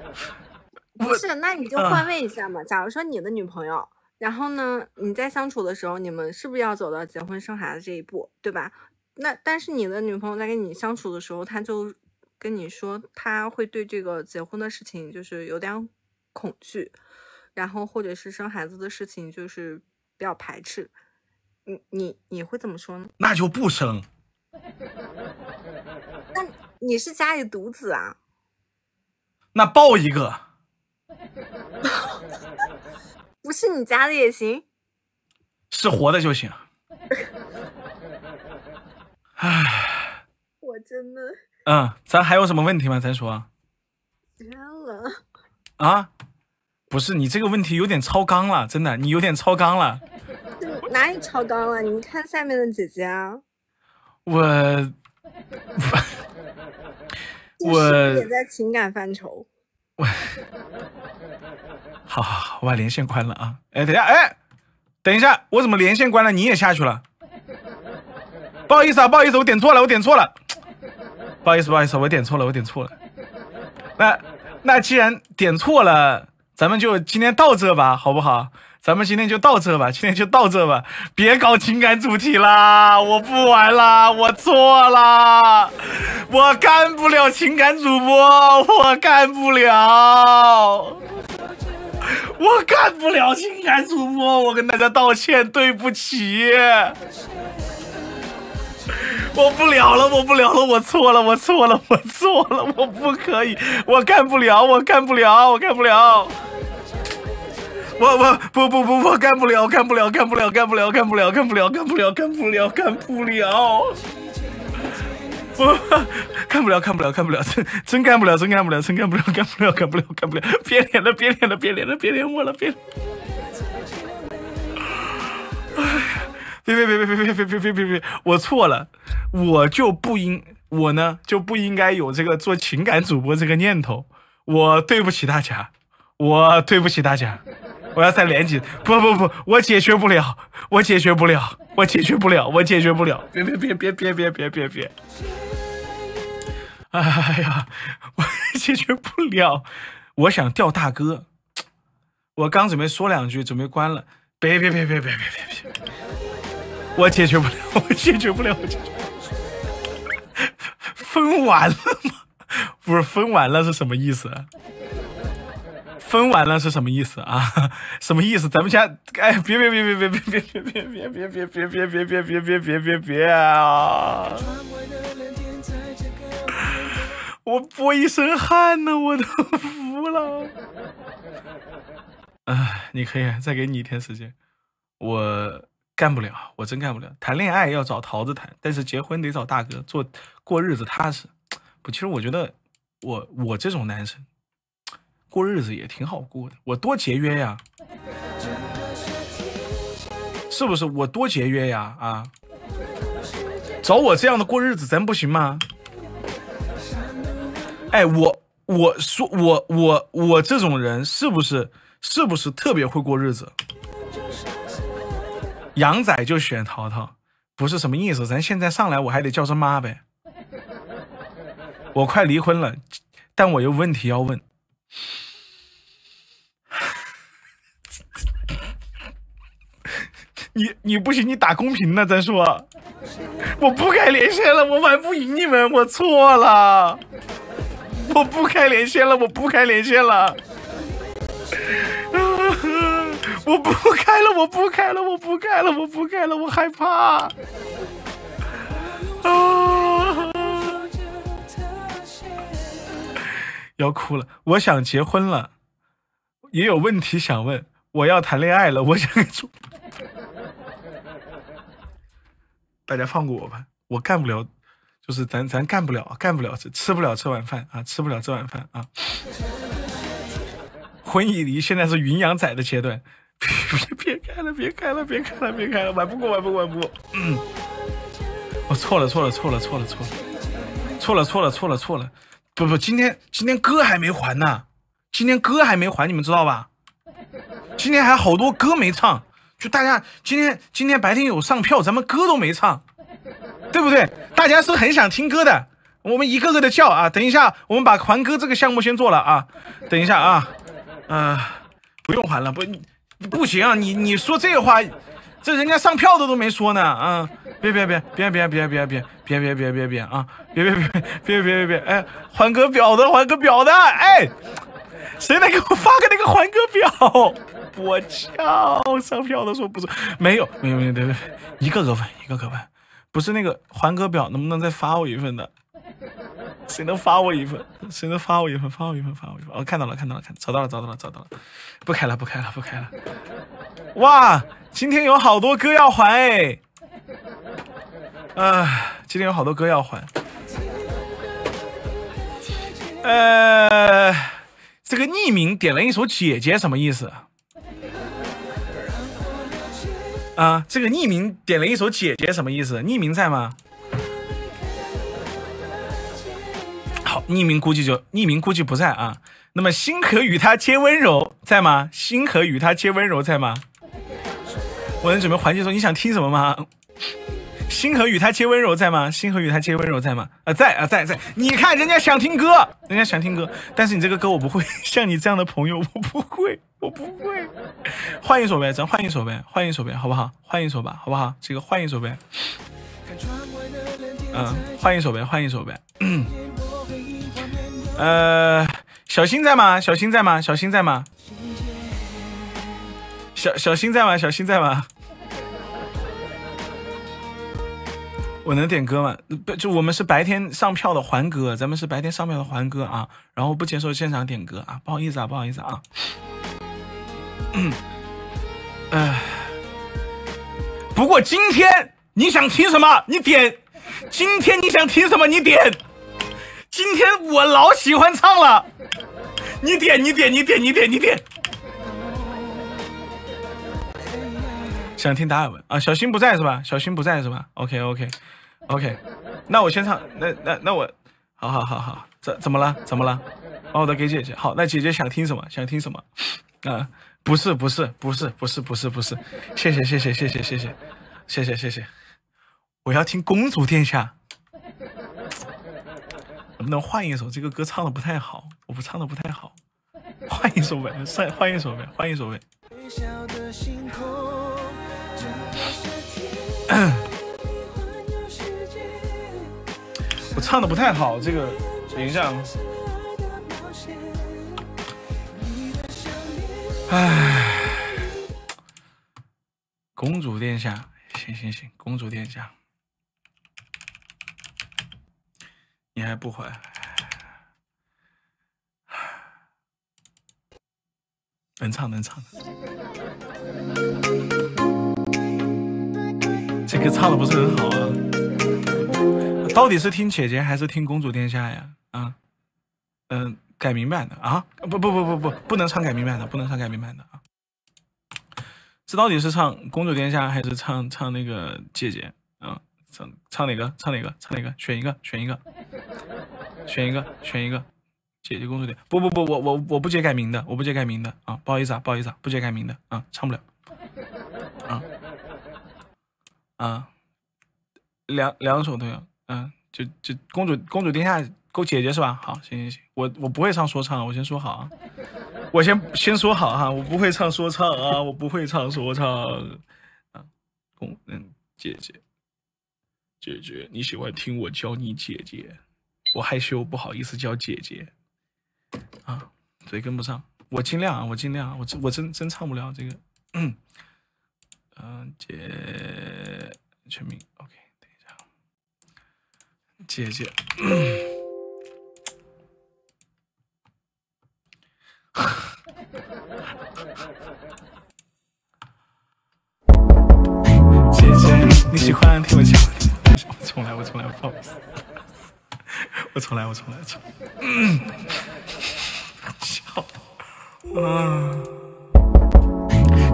Speaker 6: 不是，那你就
Speaker 1: 啊
Speaker 6: 换位一下嘛。假如说你的女朋友，然后呢，你在相处的时候，你们是不是要走到结婚生孩子这一步，对吧？那但是你的女朋友在跟你相处的时候，她就跟你说，她会对这个结婚的事情就是有点恐惧，然后或者是生孩子的事情就是比较排斥。你你你会怎么说呢？
Speaker 1: 那就不生。
Speaker 6: 那你是家里独子啊？
Speaker 1: 那抱一个，
Speaker 6: 不是你家的也行。
Speaker 1: 是活的就行。
Speaker 6: 我真的
Speaker 1: 嗯，咱还有什么问题吗？咱说
Speaker 6: 天了。
Speaker 1: 啊，不是你这个问题有点超纲了，真的，你有点超纲了。
Speaker 6: 哪里超纲了？你看下面的姐姐啊，
Speaker 1: 我我
Speaker 6: 也在情感范畴。
Speaker 1: 好好好，我把连线关了啊！哎，等一下，哎，等一下，我怎么连线关了？你也下去了？不好意思啊，不好意思，我点错了，我点错了。不好意思，不好意思，我点错了，我点错了。那那既然点错了，咱们就今天到这吧，好不好？咱们今天就到这吧，今天就到这吧，别搞情感主题啦！我不玩啦，我错了，我干不了情感主播，我干不了。我干不了情感主播，我跟大家道歉，对不起。我不聊了，我不聊了，我错了，我错了，我错了，我不可以，我干不了，我干不了，我干不了。我我不不不我干不了，干不了，干不了，干不了，干不了，干不了，干不了，干不了，干不了。不干不了，干不了，干不了，真 真干不了，真干不了，真干不了，干不了，干不了，干不了，别连了，别连了，别连了，别连我了，别。别别别别别别别别别别别！我错了，我就不应我呢就不应该有这个做情感主播这个念头，我对不起大家，我对不起大家，我要再连几，不不不，我解决不了，我解决不了，我解决不了，我解决不了，别别别别别别别别别！哎呀，我解决不了，我想钓大哥，我刚准备说两句，准备关了，别别别别别别别别！我解决不了，我解决不了，我解决不了。分完了吗？不是分完了是什么意思？分完了是什么意思啊？什么意思？咱们家哎，别别别别别别别别别别别别别别别别别别啊！我播一身汗呢，我都服了。哎，你可以再给你一天时间，我干不了，我真干不了。谈恋爱要找桃子谈，但是结婚得找大哥，做过日子踏实。不，其实我觉得我我这种男生。过日子也挺好过的，我多节约呀，是不是？我多节约呀啊！找我这样的过日子，咱不行吗？哎，我我说我我我这种人是不是是不是特别会过日子？杨仔就选淘淘，不是什么意思？咱现在上来我还得叫声妈呗。我快离婚了，但我有问题要问。你你不行，你打公屏呢？咱说，我不开连线了，我玩不赢你们，我错了，我不开连线了，我不开连线了，我不开了，我不开了，我不开了，我不开了，我害怕，啊，要哭了，我想结婚了，也有问题想问，我要谈恋爱了，我想出。大家放过我吧，我干不了，就是咱咱干不了，干不了吃吃不了这碗饭啊，吃不了这碗饭啊。婚已离，现在是云养仔的阶段，别别开了，别开了，别开了，别开了，玩不过，玩不过，玩不过。嗯，我错了，错了，错了，错了，错了，错了，错了，错了，错了。不不，今天今天歌还没还呢，今天歌还没还，你们知道吧？今天还好多歌没唱。就大家今天今天白天有上票，咱们歌都没唱，对不对？大家是很想听歌的，我们一个个的叫啊！等一下，我们把还歌这个项目先做了啊！等一下啊，嗯，不用还了，不不行！你你说这话，这人家上票的都没说呢啊！别别别别别别别别别别别别别啊！别别别别别别别哎，还歌表的还歌表的哎，谁来给我发个那个还歌表？我操！上票的说不是没有没有没有对对，一个个问一个个问，不是那个还歌表能不能再发我一份的？谁能发我一份？谁能发我一份？发我一份？发我一份？哦，看到了看到了看找到了找到了找到了，不开了不开了不开了！哇，今天有好多歌要还哎！啊，今天有好多歌要还。呃，这个匿名点了一首《姐姐》，什么意思？啊，这个匿名点了一首《姐姐》，什么意思？匿名在吗？匿名估计就匿名估计不在啊。那么星河与他皆温柔在吗？星河与他皆温柔在吗？我能准备环节说你想听什么吗？星河与他皆温柔在吗？星河与他皆温柔在吗？啊，在啊，在在。你看人家想听歌，人家想听歌，但是你这个歌我不会，像你这样的朋友我不会。我不会，换一首呗，咱换一首呗，换一首呗，好不好？换一首吧，好不好？这个换一首呗，嗯，换一首呗，换一首呗。呃，小新在吗？小新在吗？小新在吗？小小新在吗？小新在吗？我能点歌吗？不，就我们是白天上票的还歌，咱们是白天上票的还歌啊，然后不接受现场点歌啊，不好意思啊，不好意思啊。嗯，哎，不过今天你想听什么，你点。今天你想听什么，你点。今天我老喜欢唱了，你点，你点，你点，你点，你点。想听达尔文啊？小新不在是吧？小新不在是吧？OK，OK，OK。那我先唱，那那那我，好好好好，怎怎么了？怎么了？把我的给姐姐。好，那姐姐想听什么？想听什么？啊？不是不是不是不是不是不是，谢谢谢谢谢谢谢谢，谢谢谢谢，我要听公主殿下，能不能换一首？这个歌唱的不太好，我不唱的不太好，换一首呗，换换一首呗，换一首呗。我唱的不太好，这个等一下。唉，公主殿下，行行行，公主殿下，你还不回？能唱能唱，这个唱的不是很好啊。到底是听姐姐还是听公主殿下呀？啊，嗯。改明白的啊！不不不不不，不能唱改明白的，不能唱改明白的啊！这到底是唱公主殿下还是唱唱那个姐姐啊？唱唱哪个？唱哪个？唱哪个？选一个，选一个，选一个，选一个。姐姐公主点，不不不，我我我不接改名的，我不接改名的啊！不好意思啊，不好意思啊，不接改名的啊，唱不了。啊啊，两两首都有，嗯，就就公主公主殿下。够姐姐是吧？好，行行行，我我不会唱说唱，我先说好啊，我先先说好哈，我不会唱说唱啊，我不会唱说唱啊。公嗯，姐姐，姐姐，你喜欢听我叫你姐姐？我害羞，不好意思叫姐姐啊，嘴跟不上，我尽量啊，我尽量啊，我真我真真唱不了这个。嗯，姐全名 OK，等一下，姐姐。姐姐，你喜欢听我讲？我重来，我重来，我重来，我重来，笑，嗯。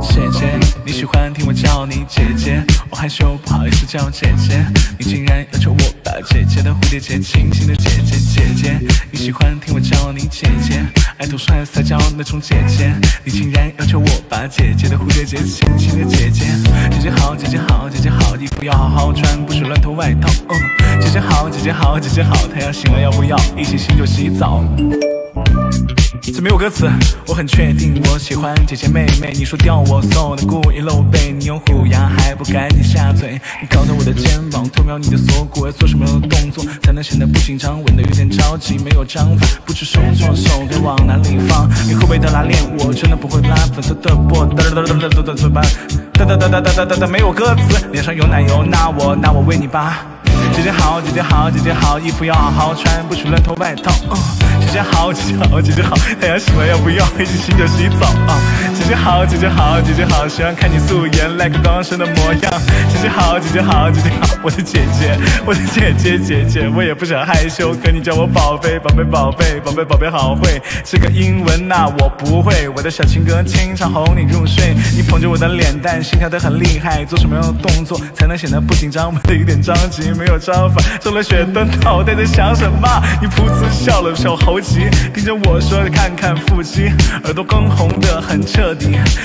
Speaker 1: 姐姐，你喜欢听我叫你姐姐，我害羞不好意思叫姐姐，你竟然要求我把姐姐的蝴蝶结轻轻的姐姐，你喜欢听我叫你姐姐，爱吐帅撒娇那种姐姐，你竟然要求我把姐姐的蝴蝶结轻轻的姐姐，姐姐好姐姐好姐姐好，衣服要好好穿，不许乱脱外套。姐姐好姐姐好姐姐好，太阳醒了要不要一起醒酒洗澡？这没有歌词，我很确定我喜欢姐姐妹妹。你说掉我送的故意露背，你用虎牙还不赶紧下嘴？你靠着我的肩膀偷瞄你的锁骨，要做什么动作才能显得不紧张？吻得有点着急，没有章法，不知手错手该往哪里放？你会不会的拉链？我真的不会拉，粉色的波哒哒哒哒哒哒哒哒哒哒哒哒哒哒没有歌词，脸上有奶油，那我那我喂你吧。姐姐好，姐姐好，姐姐好，衣服要好好穿，不许乱脱外套。姐姐好，姐姐好，姐姐好，太阳醒了要不要一起醒酒洗澡啊？姐姐好，姐姐好，姐姐好，喜欢看你素颜，like 刚生的模样。姐姐好，姐姐好，姐姐好，我的姐姐，我的姐姐姐姐，我也不想害羞，可你叫我宝贝，宝贝宝贝，宝贝宝贝好会，这个英文那我不会。我的小情歌清唱哄你入睡，你捧着我的脸蛋，心跳得很厉害，做什么样的动作才能显得不紧张？我的有点着急，没有。招法中了雪的脑袋在想什么？你噗呲笑了，小猴急，盯着我说看看腹肌，耳朵更红的很彻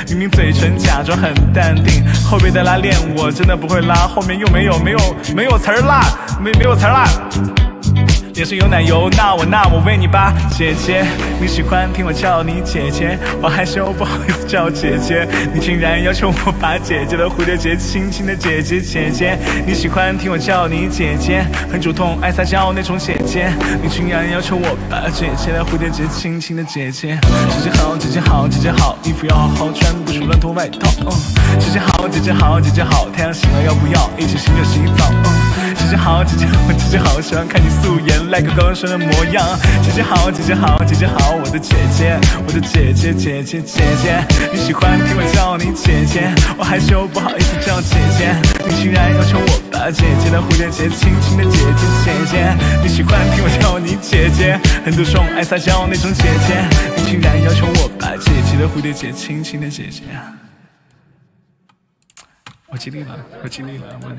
Speaker 1: 明明嘴唇假装很淡定，后背的拉链我真的不会拉，后面又没有没有没有词儿啦，没没有词儿啦。脸上有奶油，那我那我喂你吧，姐姐，你喜欢听我叫你姐姐，我害羞不好意思叫姐姐，你竟然要求我把姐姐的蝴蝶结轻轻的姐姐姐姐，你喜欢听我叫你姐姐，很主动爱撒娇那种姐姐，你竟然要求我把姐姐的蝴蝶结轻轻的姐姐，姐姐好姐姐好姐姐好，衣服要好好穿，不许乱脱外套。姐姐好姐姐好姐姐好，太阳醒了要不要一起醒酒洗澡？姐姐好姐姐好姐姐好，喜欢看你素颜。来个刚生的模样，姐姐好，姐姐好，姐姐好，我的姐姐，我的姐姐，姐姐，姐姐，你喜欢听我叫你姐姐，我害羞不好意思叫姐姐，你竟然要求我把姐姐的蝴蝶结轻轻的姐姐，姐姐，你喜欢听我叫你姐姐，很多种爱撒娇那种姐姐，你竟然要求我把姐姐的蝴蝶结轻轻的姐姐，我尽力了，我尽力了，我。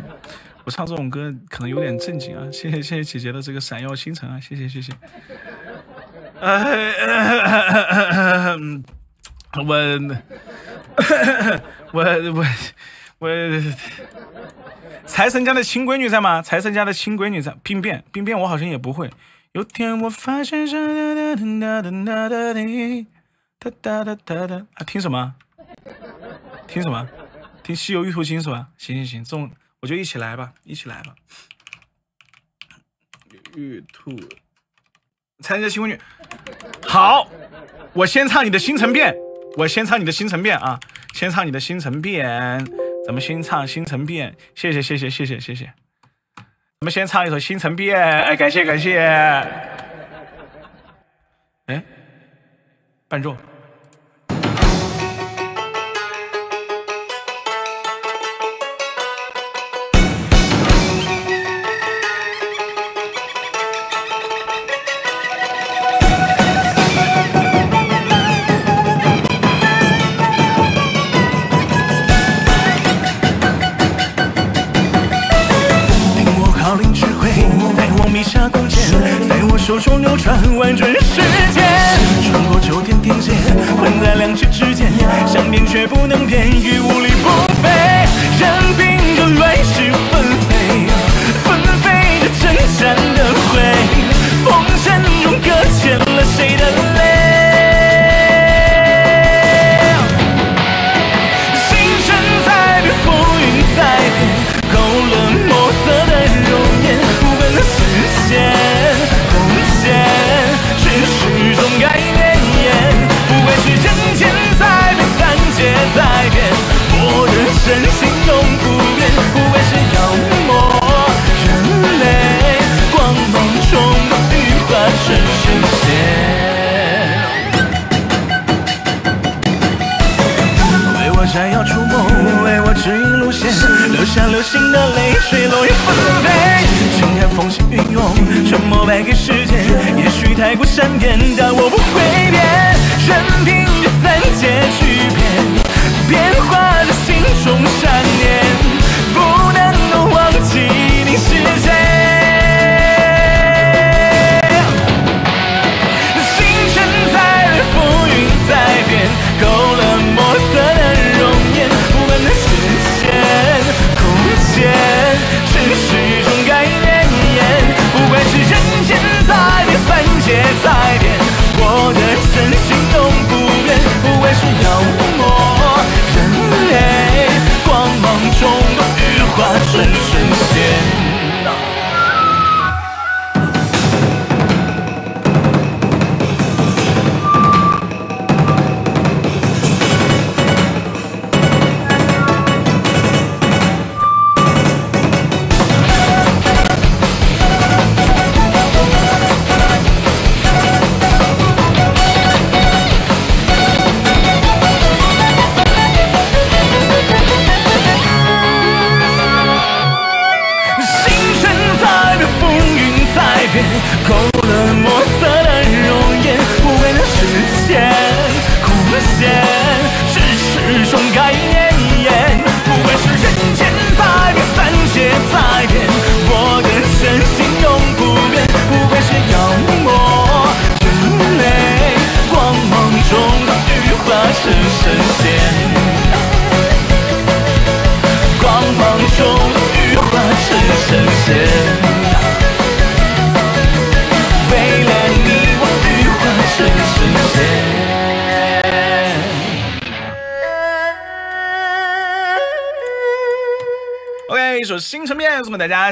Speaker 1: 我唱这种歌可能有点正经啊！谢谢谢谢姐姐的这个闪耀星辰啊！谢谢谢谢。我我我我财神家的亲闺女在吗？财神家的亲闺女在？病变病变，我好像也不会。有天我发现啥？听什么？听什么？听《西游玉兔经》是吧？行行行，这种。我就一起来吧，一起来吧。玉兔，参加新婚女，好，我先唱你的星辰变，我先唱你的星辰变啊，先唱你的星辰变，咱们先唱星辰变，谢谢谢谢谢谢谢谢。咱们先唱一首《星辰变》，哎，感谢感谢。哎，伴奏。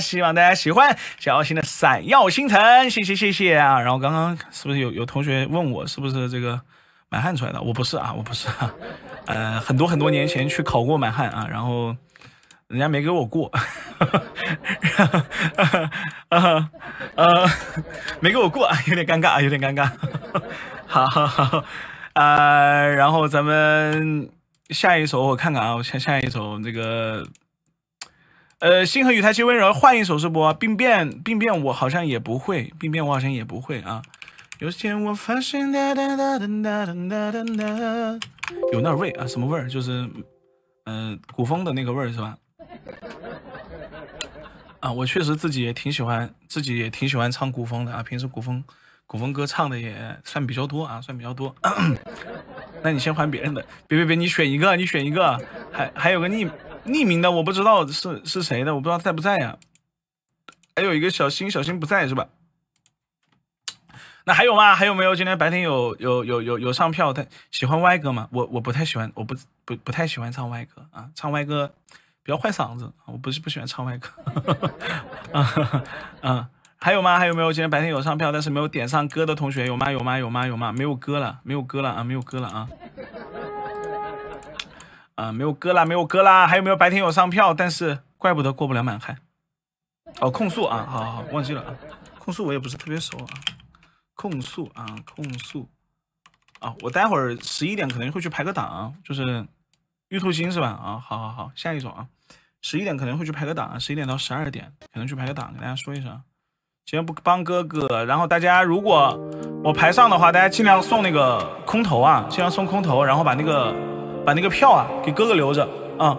Speaker 1: 希望大家喜欢小新的闪耀星辰，谢谢谢谢啊！然后刚刚是不是有有同学问我是不是这个满汉出来的？我不是啊，我不是啊，呃，很多很多年前去考过满汉啊，然后人家没给我过，呃 呃，没给我过，有点尴尬，有点尴尬。好好好，呃，然后咱们下一首我看看啊，我下下一首这个。呃，星河与太极温柔，换一首是不？病变，病变，我好像也不会，病变我好像也不会啊。有天我发现哒哒哒哒哒哒哒哒，有那味啊，什么味儿？就是，嗯，古风的那个味儿是吧？啊，我确实自己也挺喜欢，自己也挺喜欢唱古风的啊。平时古风古风歌唱的也算比较多啊，算比较多。那你先还别人的，别别别，你选一个，你选一个，还还有个逆。匿名的我不知道是是谁的，我不知道在不在呀。还有一个小新，小新不在是吧？那还有吗？还有没有？今天白天有有有有有上票，他喜欢歪歌吗？我我不太喜欢，我不不不太喜欢唱歪歌啊，唱歪歌比较坏嗓子，我不是不喜欢唱歪歌。啊啊，还有吗？还有没有？今天白天有上票，但是没有点上歌的同学有吗？有吗？有吗？有吗？没有歌了，没有歌了啊，没有歌了啊。啊，没有歌啦，没有歌啦。还有没有白天有上票，但是怪不得过不了满嗨。哦，控诉啊，好好好，忘记了啊。控诉我也不是特别熟啊。控诉啊，控诉啊，我待会儿十一点可能会去排个档，就是玉兔星是吧？啊，好好好，下一首啊，十一点可能会去排个档，十一点到十二点可能去排个档，给大家说一声。今天不帮哥哥，然后大家如果我排上的话，大家尽量送那个空投啊，尽量送空投，然后把那个把那个票啊给哥哥留着啊，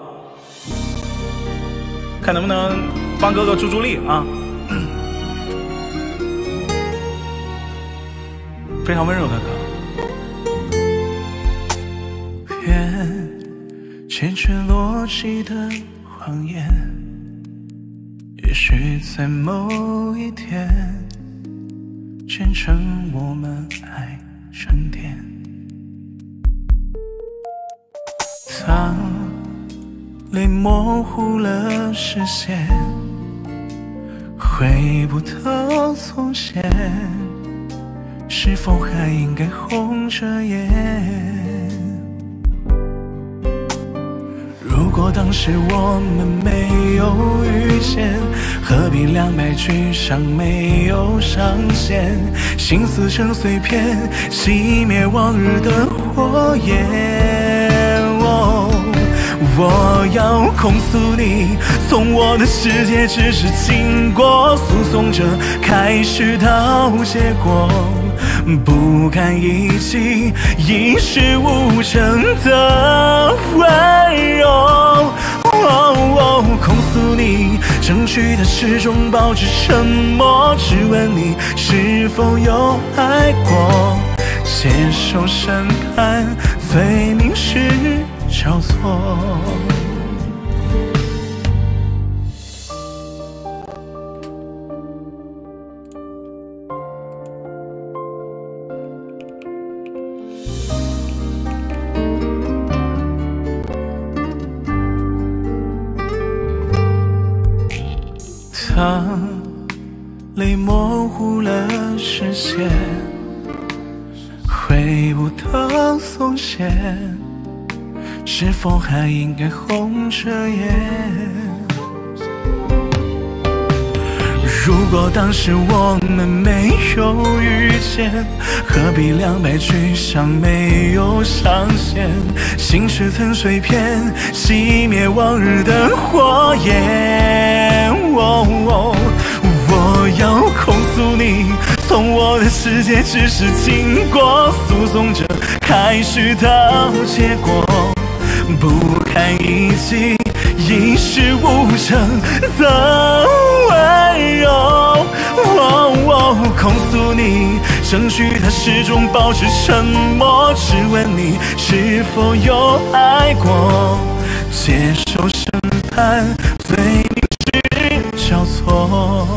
Speaker 1: 看能不能帮哥哥助助力啊。非常温柔的歌。愿坚决逻辑的谎言，也许在某一天，见证我们爱沉淀。当泪模糊了视线，回不到从前。是否还应该红着眼？如果当时我们没有遇见，何必两败俱伤没有上限？心撕成碎片，熄灭往日的火焰。我要控诉你，从我的世界只是经过，诉讼着开始到结果。不堪一击，一事无成的温柔。控诉你，争取的始终保持沉默，质问你是否有爱过，接受审判，罪名是交错。否还应该红着眼？如果当时我们没有遇见，何必两败俱伤没有上限？心事成碎片，熄灭往日的火焰。我要控诉你，从我的世界只是经过，诉讼着开始到结果，不堪一击，一事无成的温柔。控诉你，争取他始终保持沉默，质问你是否有爱过，接受审判，罪名是交错。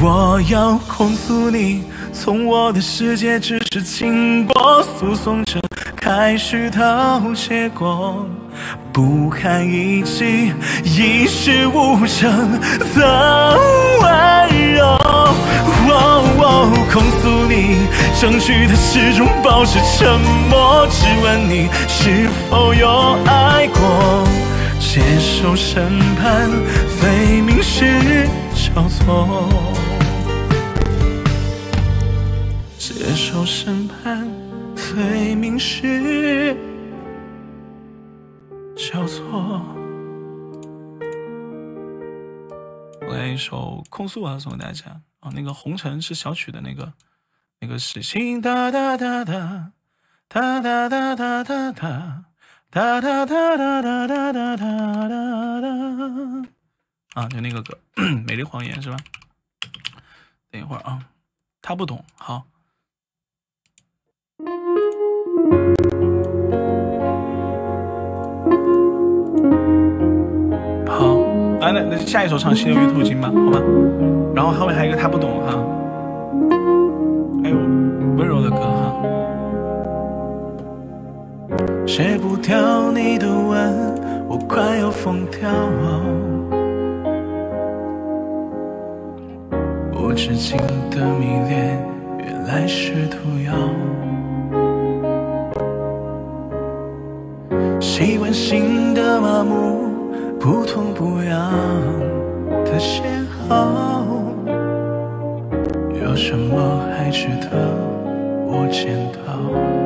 Speaker 1: 我要控诉你，从我的世界只是经过，诉讼着开始到结果。不堪一击，一事无成的温柔。控诉你，争取的始终保持沉默，质问你是否有爱过，接受审判，罪名是交错。接受审判，罪名是。交错，来一首控诉啊，送给大家啊。那个红尘是小曲的那个，那个是心哒哒哒哒哒哒哒哒哒哒哒哒哒哒哒哒哒哒啊，就那个歌，美丽谎言是吧？等一会儿啊，他不懂，好。那下一首唱《心有余兔经》吧，好吧。然后后面还有一个他不懂哈，还有温柔的歌哈。戒不掉你的吻，我快要疯掉。无止境的迷恋，原来是毒药。习惯性的麻木，不痛不痒的邂逅，有什么还值得我检讨？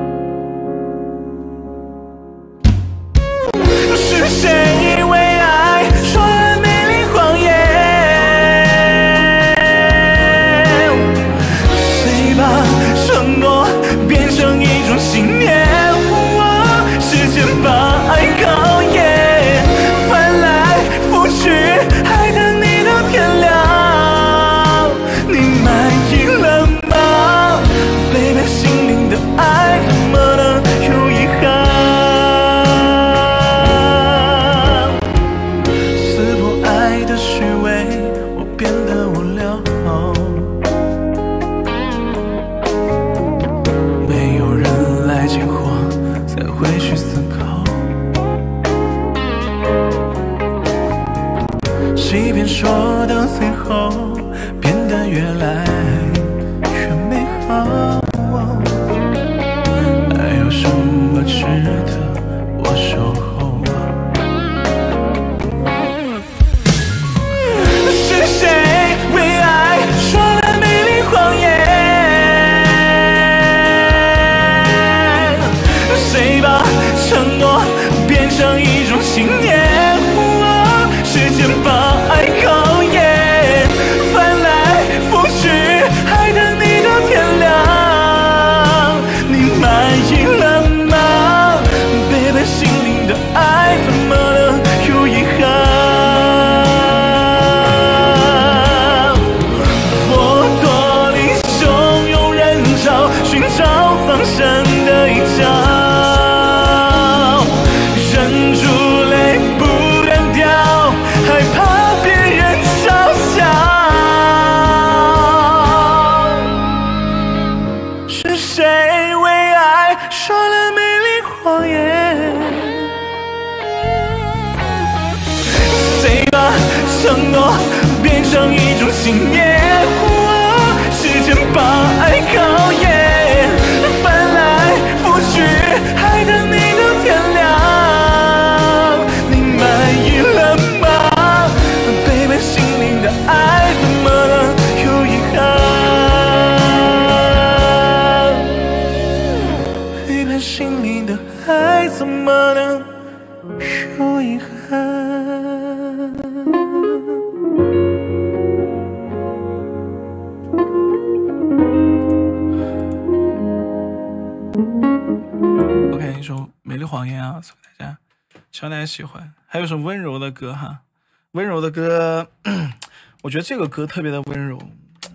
Speaker 1: 希望大家喜欢。还有什么温柔的歌哈，温柔的歌，我觉得这个歌特别的温柔。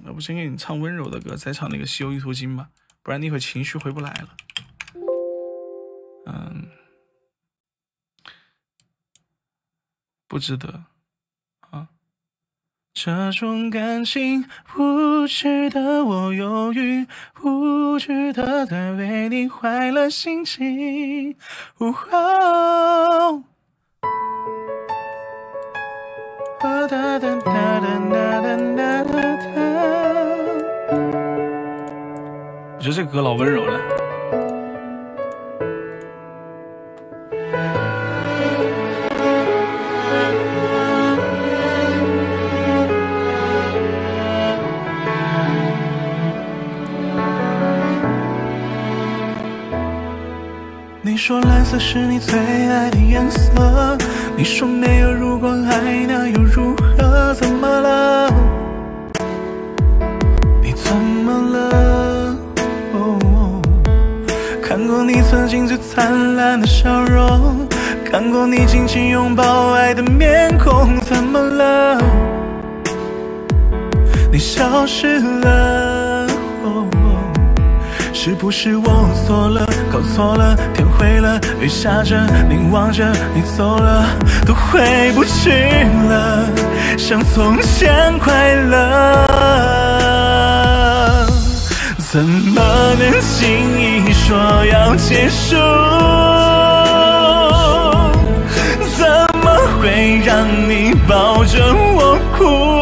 Speaker 1: 要不先给你唱温柔的歌，再唱那个《西游一途经》吧，不然一会情绪回不来了。嗯，不值得。这种感情不值得我犹豫，不值得他为你坏了心情。我觉得这歌老温柔了。你说蓝色是你最爱的颜色，你说没有如果爱那又如何？怎么了？你怎么了？哦，看过你曾经最灿烂的笑容，看过你紧紧拥抱爱的面孔，怎么了？你消失了。是不是我错了，搞错了，天灰了，雨下着，凝望着，你走了，都回不去了。像从前快乐。怎么能轻易说要结束？怎么会让你抱着我哭？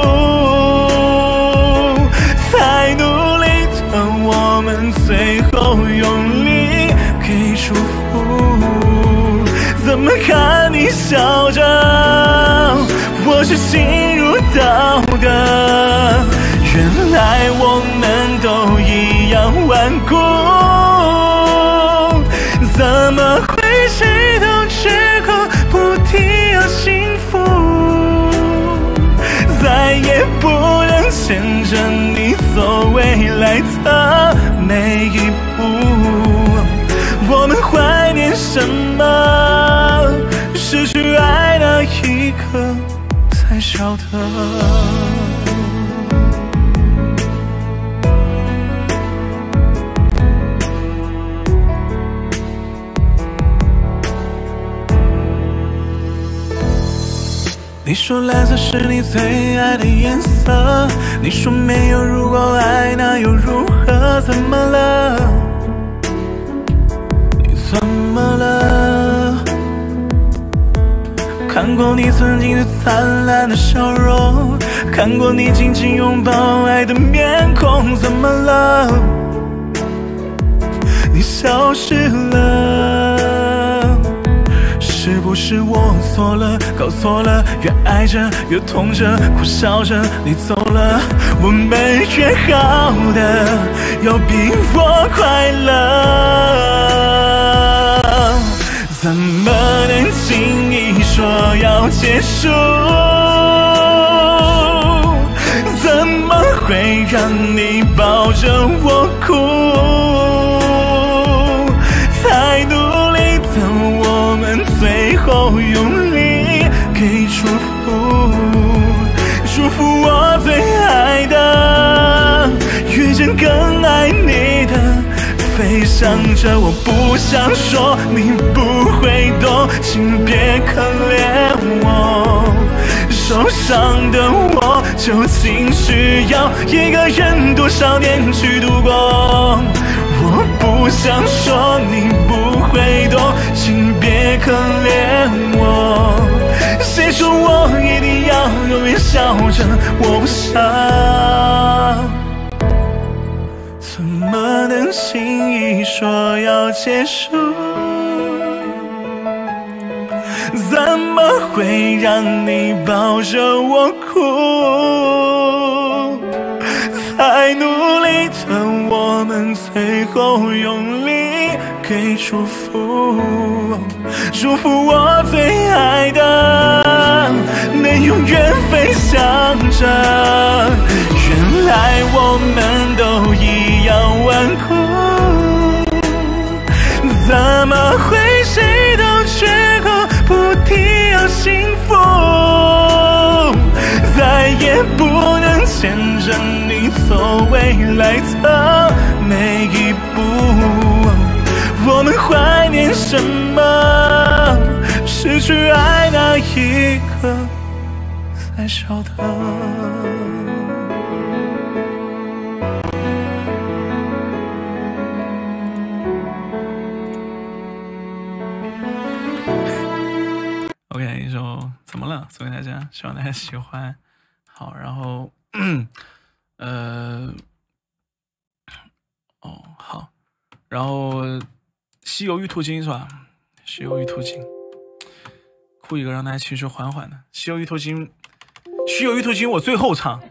Speaker 1: 怎么看你笑着，我却心如刀割。原来我们都一样顽固，怎么会谁都只顾不提要幸福，再也不能牵着你走未来的每一步。我们怀念什么？晓得。你说蓝色是你最爱的颜色，你说没有如果爱那又如何？怎么了？你怎么了？看过你曾经的灿烂的笑容，看过你紧紧拥抱爱的面孔，怎么了？你消失了。是不是我错了，搞错了？越爱着越痛着，苦笑着你走了，我们约好的要比我快乐，怎么能轻易说要结束？怎么会让你抱着我哭？想着。我不想说你不会懂，请别可怜我。受伤的我究竟需要一个人多少年去度过？我不想说你不会懂，请别可怜我。谁说我一定要永远笑着？我不想，轻易说要结束？怎么会让你抱着我哭？太努力的我们，最后用力给祝福，祝福我最爱的，能永远飞翔着。原来我们都一要顽固，怎么会谁都绝口不提要幸福？再也不能牵着你走未来的每一步。我们怀念什么？失去爱那一刻才晓得。送给大家，希望大家喜欢。好，然后，呃，哦，好，然后《西游玉兔经》是吧？《西游玉兔经》，哭一个让大家情绪缓缓的《西游玉兔经》，《西游玉兔经》我最后唱，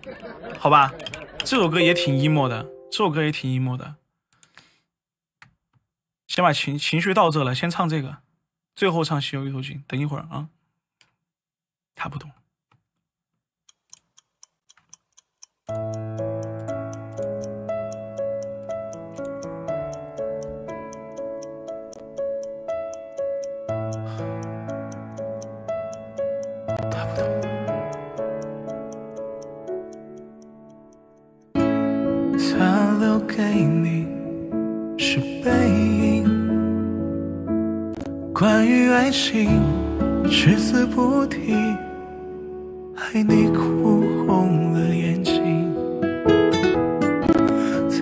Speaker 1: 好吧？这首歌也挺 emo 的，这首歌也挺 emo 的。先把情情绪到这了，先唱这个，最后唱《西游玉兔经》。等一会儿啊，他不懂。他不懂。他留给你是背影，关于爱情只字不提，害你哭红了眼睛。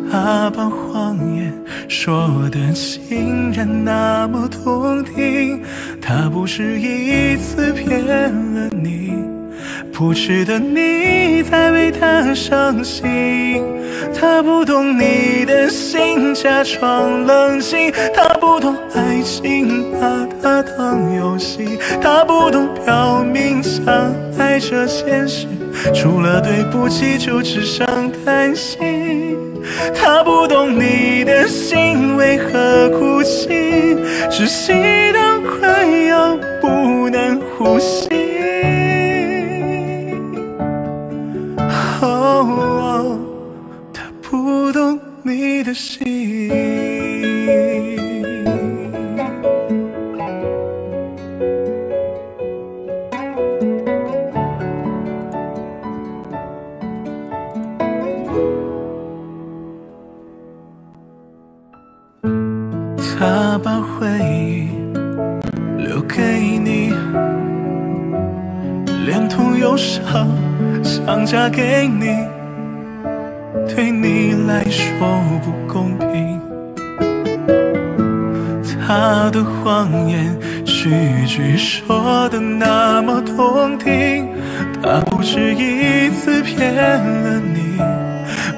Speaker 1: 他把谎言说的竟然那么动听，他不是一次骗了你，不值得你再为他伤心。他不懂你的心，假装冷静。他不懂爱情，把它当游戏。他不懂表明相爱这件事，除了对不起就只剩叹息。他不懂你的心为何哭泣，窒息到快要不能呼吸。哦，他不懂你的心。嫁给你，对你来说不公平。他的谎言句句说的那么动听，他不止一次骗了你，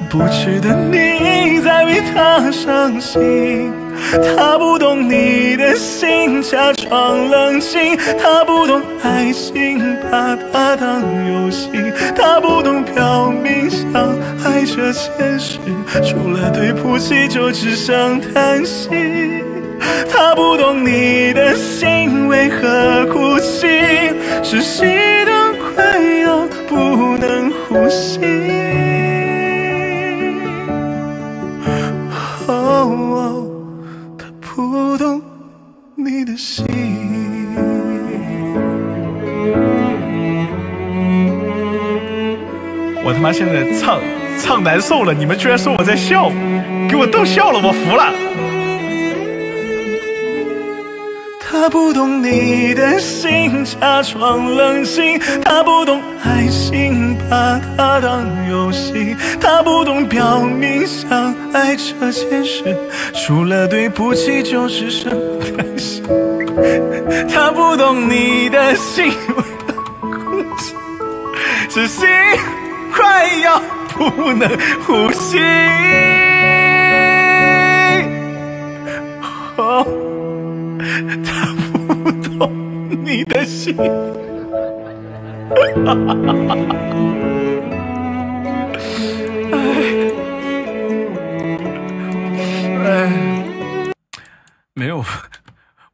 Speaker 1: 不值得你再为他伤心。他不懂你的心，假放冷静。他不懂爱情，把它当游戏。他不懂表明相爱这件事，除了对不起就只剩叹息。他不懂你的心为何哭泣，窒息到快要不能呼吸。哦，他不心。我他妈现在唱唱难受了，你们居然说我在笑，给我逗笑了，我服了。他不懂你的心，假装冷静。他不懂爱情，把它当游戏。他不懂表明相爱这件事，除了对不起就只剩担心。他不懂你的心，窒息快要不能呼吸。哦。他不懂你的心，哎，没有，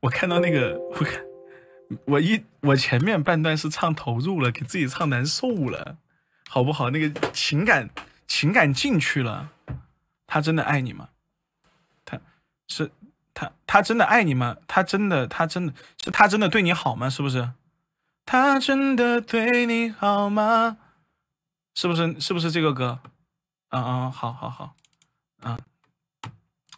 Speaker 1: 我看到那个，我看我一我前面半段是唱投入了，给自己唱难受了，好不好？那个情感情感进去了，他真的爱你吗？他是。他他真的爱你吗？他真的他真的是他真的对你好吗？是不是？他真的对你好吗？是不是？是不是这个歌？嗯嗯，好好好，啊，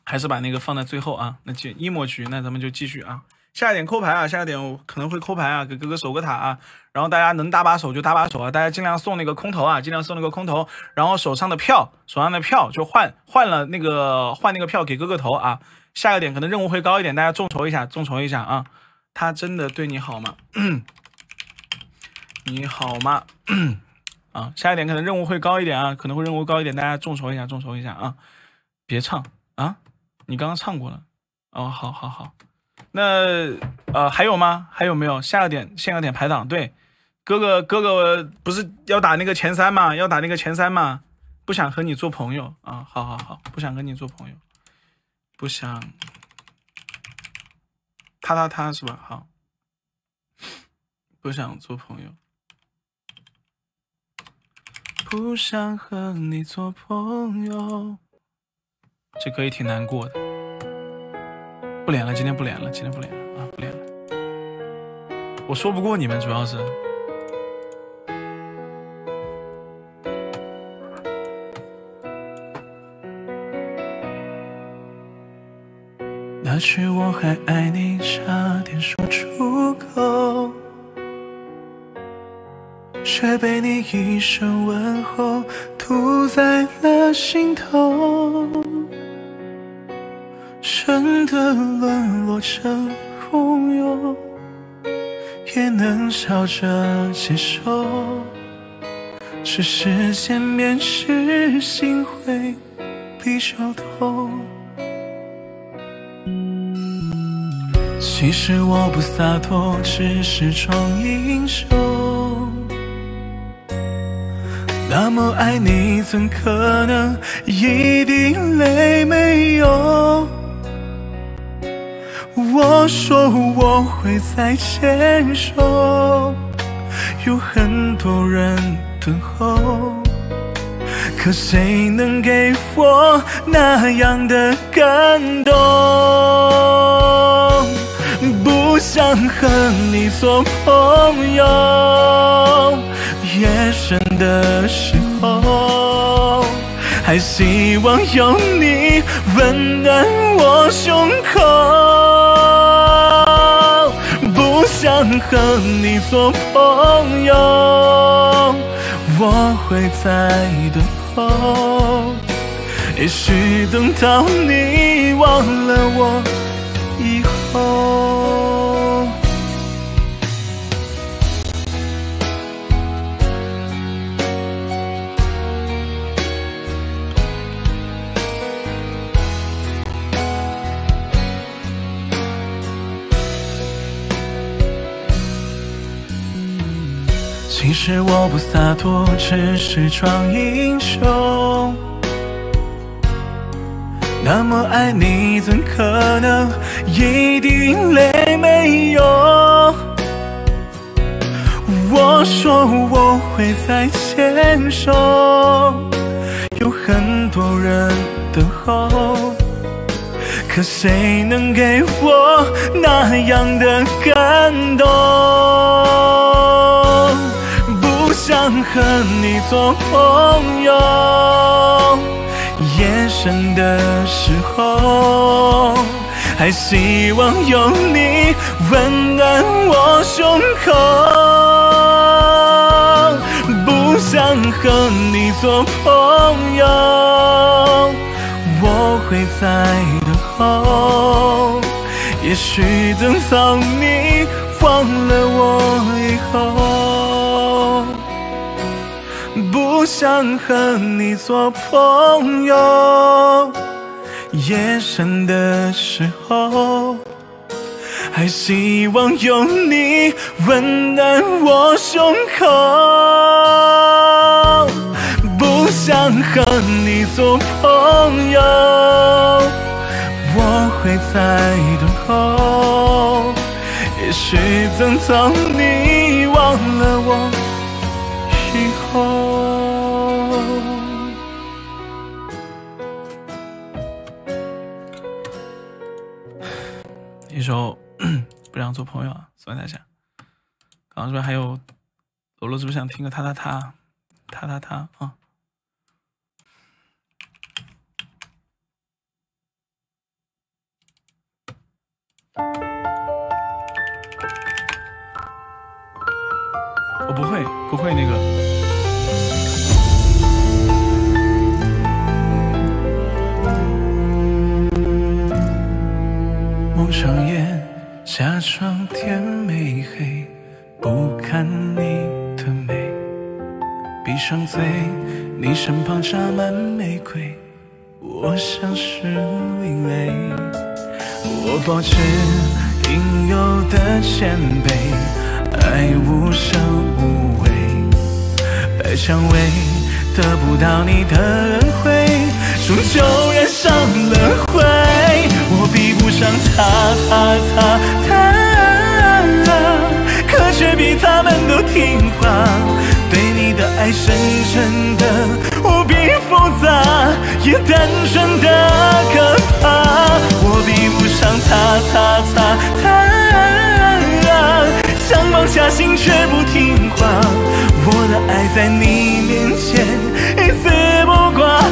Speaker 1: 还是把那个放在最后啊。那就一模局，那咱们就继续啊。下一点扣牌啊，下一点我可能会扣牌啊，给哥哥守个塔啊。然后大家能搭把手就搭把手啊，大家尽量送那个空投啊，尽量送那个空投。然后手上的票，手上的票就换换了那个换那个票给哥哥投啊。下个点可能任务会高一点，大家众筹一下，众筹一下啊！他真的对你好吗？你好吗？啊，下一点可能任务会高一点啊，可能会任务高一点，大家众筹一下，众筹一下啊！别唱啊，你刚刚唱过了哦，好好好，那呃还有吗？还有没有？下个点，下个点排档，对，哥哥哥哥不是要打那个前三吗？要打那个前三吗？不想和你做朋友啊，好好好，不想跟你做朋友。不想，他他他是吧？好，不想做朋友，不想和你做朋友，这歌也挺难过的。不连了，今天不连了，今天不连了啊，不连了。我说不过你们，主要是。那句我还爱你，差点说出口。却被你一声问候堵在了心头，真的沦落成朋友，也能笑着接受。只是见面时心会比较痛。其实我不洒脱，只是装英雄。那么爱你，怎可能一滴泪没有？我说我会再牵手，有很多人等候，可谁能给我那样的感动？想和你做朋友，夜深的时候，还希望有你温暖我胸口。不想和你做朋友，我会在等候，也许等到你忘了我以后。其实我不洒脱，只是装英雄。那么爱你，怎可能一滴泪没有？我说我会再牵手，有很多人等候，可谁能给我那样的感动？想和你做朋友，夜深的时候，还希望有你温暖我胸口。不想和你做朋友，我会在等候，也许等到你忘了我以后。不想和你做朋友，夜深的时候，还希望有你温暖我胸口。不想和你做朋友，我会在等候，也许等到你忘了我。一首不想做朋友啊，送给大家。刚刚这边还有罗罗，是不是想听个他他他他他他啊？我不会，不会那个。闭上眼，假装天没黑，不看你的美。闭上嘴，你身旁插满玫瑰，我像是另类。我保持应有的谦卑。爱无声无味，白蔷薇得不到你的恩惠，终究染上了灰。比不上他他他他，可却比他们都听话。对你的爱深深的无比复杂，也单纯的可怕。我比不上他他他他。想放下心却不听话，我的爱在你面前一丝不挂，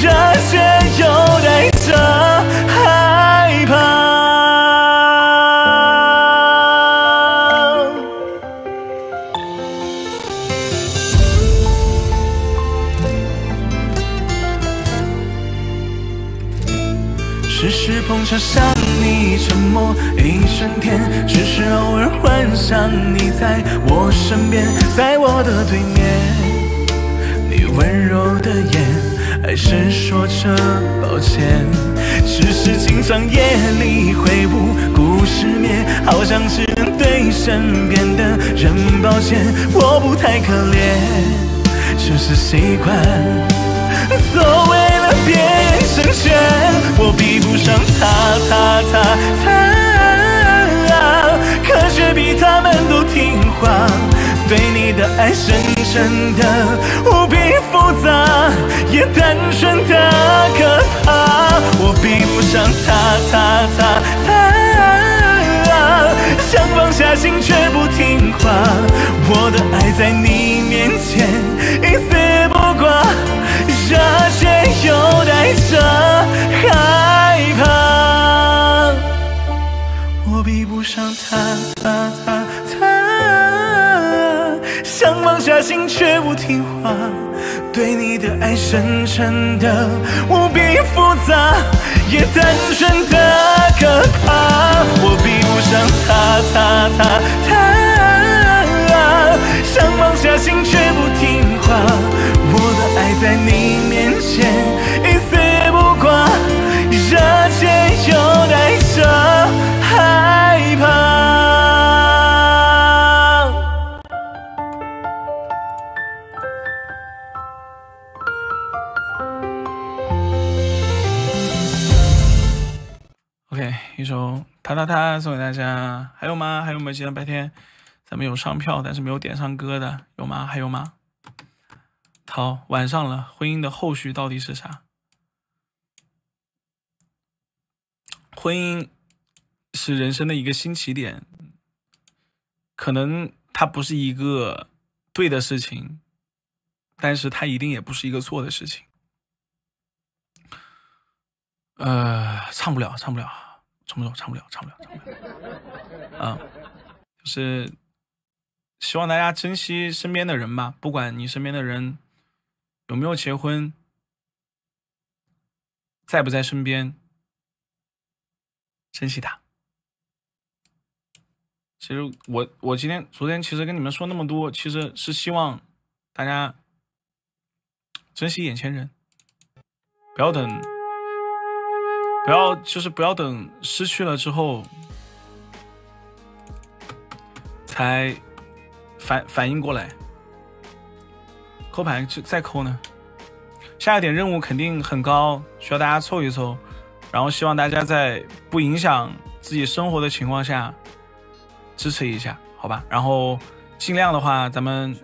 Speaker 1: 热血又带着害怕，时时碰巧想你，沉默一整天，只是偶尔幻想你在我身边，在我的对面，你温柔的眼。是说着抱歉，只是经常夜里会不顾失眠，好像只能对身边的人抱歉，我不太可怜，只是习惯。所为了别人成全，我比不上他，他，他，他，可却比他们都听话。对你的爱深深的，无比复杂，也单纯的可怕。我比不上他，他，他，他啊，想放下心却不听话。我的爱在你面前一丝不挂。这却又带着害怕，我比不上他，他，他，他，想放下心却不听话，对你的爱深沉的无比复杂，也单纯的可怕。我比不上他，他，他，他，想放下心却不听话。我的爱在你面前一丝不挂，热切又带着一首《他他他》送给大家，还有吗？还有没有？今天白天咱们有上票，但是没有点上歌的，有吗？还有吗？好，晚上了，婚姻的后续到底是啥？婚姻是人生的一个新起点，可能它不是一个对的事情，但是它一定也不是一个错的事情。呃，唱不了，唱不了，唱不了，唱不了，唱不了，唱不了。嗯，就是希望大家珍惜身边的人吧，不管你身边的人。有没有结婚？在不在身边？珍惜他。其实我我今天昨天其实跟你们说那么多，其实是希望大家珍惜眼前人，不要等，不要就是不要等失去了之后才反反应过来。扣牌就再扣呢，下一点任务肯定很高，需要大家凑一凑，然后希望大家在不影响自己生活的情况下支持一下，好吧？然后尽量的话，咱们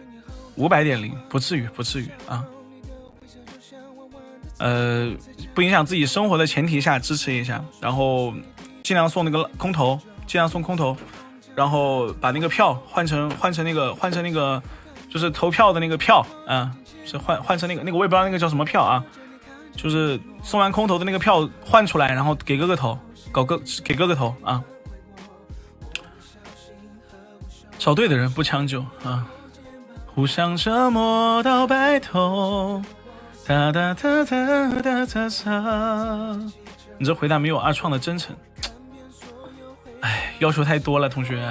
Speaker 1: 五百点零，不至于，不至于啊。呃，不影响自己生活的前提下支持一下，然后尽量送那个空投，尽量送空投，然后把那个票换成 换成那个换成那个。就是投票的那个票，嗯，是换换成那个那个，我也不知道那个叫什么票啊。就是送完空投的那个票换出来，然后给哥哥投，搞哥给哥哥投啊。找对的人不强求啊。互相折磨到白头。哒哒哒哒哒哒哒。你这回答没有阿创的真诚。哎，要求太多了，同学，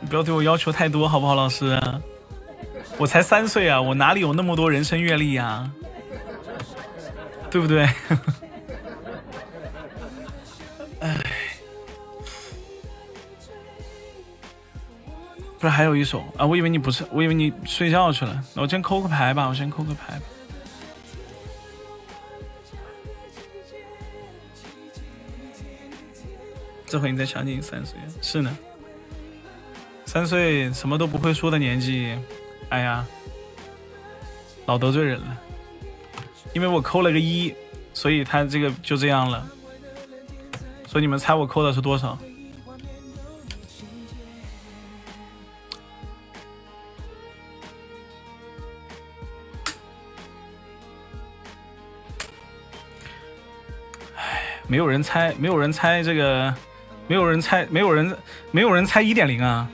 Speaker 1: 你不要对我要求太多，好不好，老师？我才三岁啊，我哪里有那么多人生阅历呀？对不对？哎，不是还有一首啊？我以为你不是，我以为你睡觉去了。我先扣个牌吧，我先扣个牌吧。这回你再想起三岁，是呢，三岁什么都不会说的年纪。哎呀，老得罪人了，因为我扣了个一，所以他这个就这样了。所以你们猜我扣的是多少？哎，没有人猜，没有人猜这个，没有人猜，没有人，没有人猜一点零啊。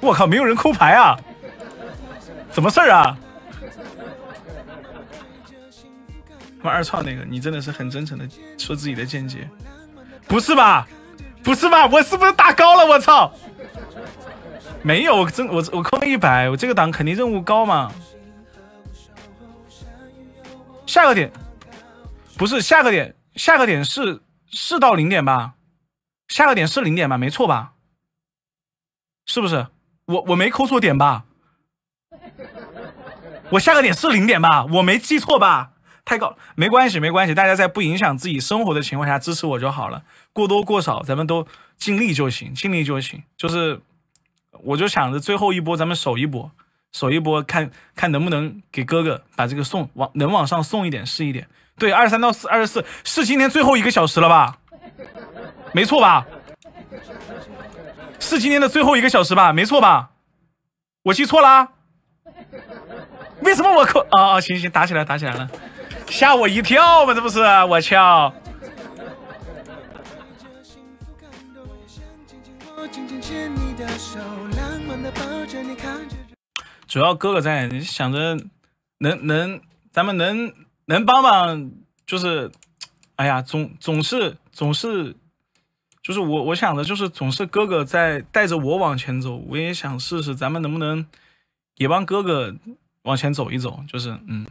Speaker 1: 我靠，没有人扣牌啊？什么事儿啊？妈二创那个，你真的是很真诚的说自己的见解，不是吧？不是吧？我是不是打高了？我操！没有，我真我我扣了一百，我这个档肯定任务高嘛。下个点不是下个点，下个点是是到零点吧？下个点是零点吧？没错吧？是不是？我我没扣错点吧？我下个点是零点吧？我没记错吧？太高，没关系没关系，大家在不影响自己生活的情况下支持我就好了，过多过少咱们都尽力就行，尽力就行。就是我就想着最后一波咱们守一波，守一波看看能不能给哥哥把这个送往能往上送一点是一点。对，二十三到四二十四是今天最后一个小时了吧？没错吧？是今天的最后一个小时吧？没错吧？我记错了？为什么我扣？啊啊，行行，打起来，打起来了，吓我一跳嘛，这不是？我操！主要哥哥在，想着能能，咱们能能帮帮，就是，哎呀，总总是总是。就是我，我想的就是总是哥哥在带着我往前走，我也想试试，咱们能不能也帮哥哥往前走一走？就是，嗯，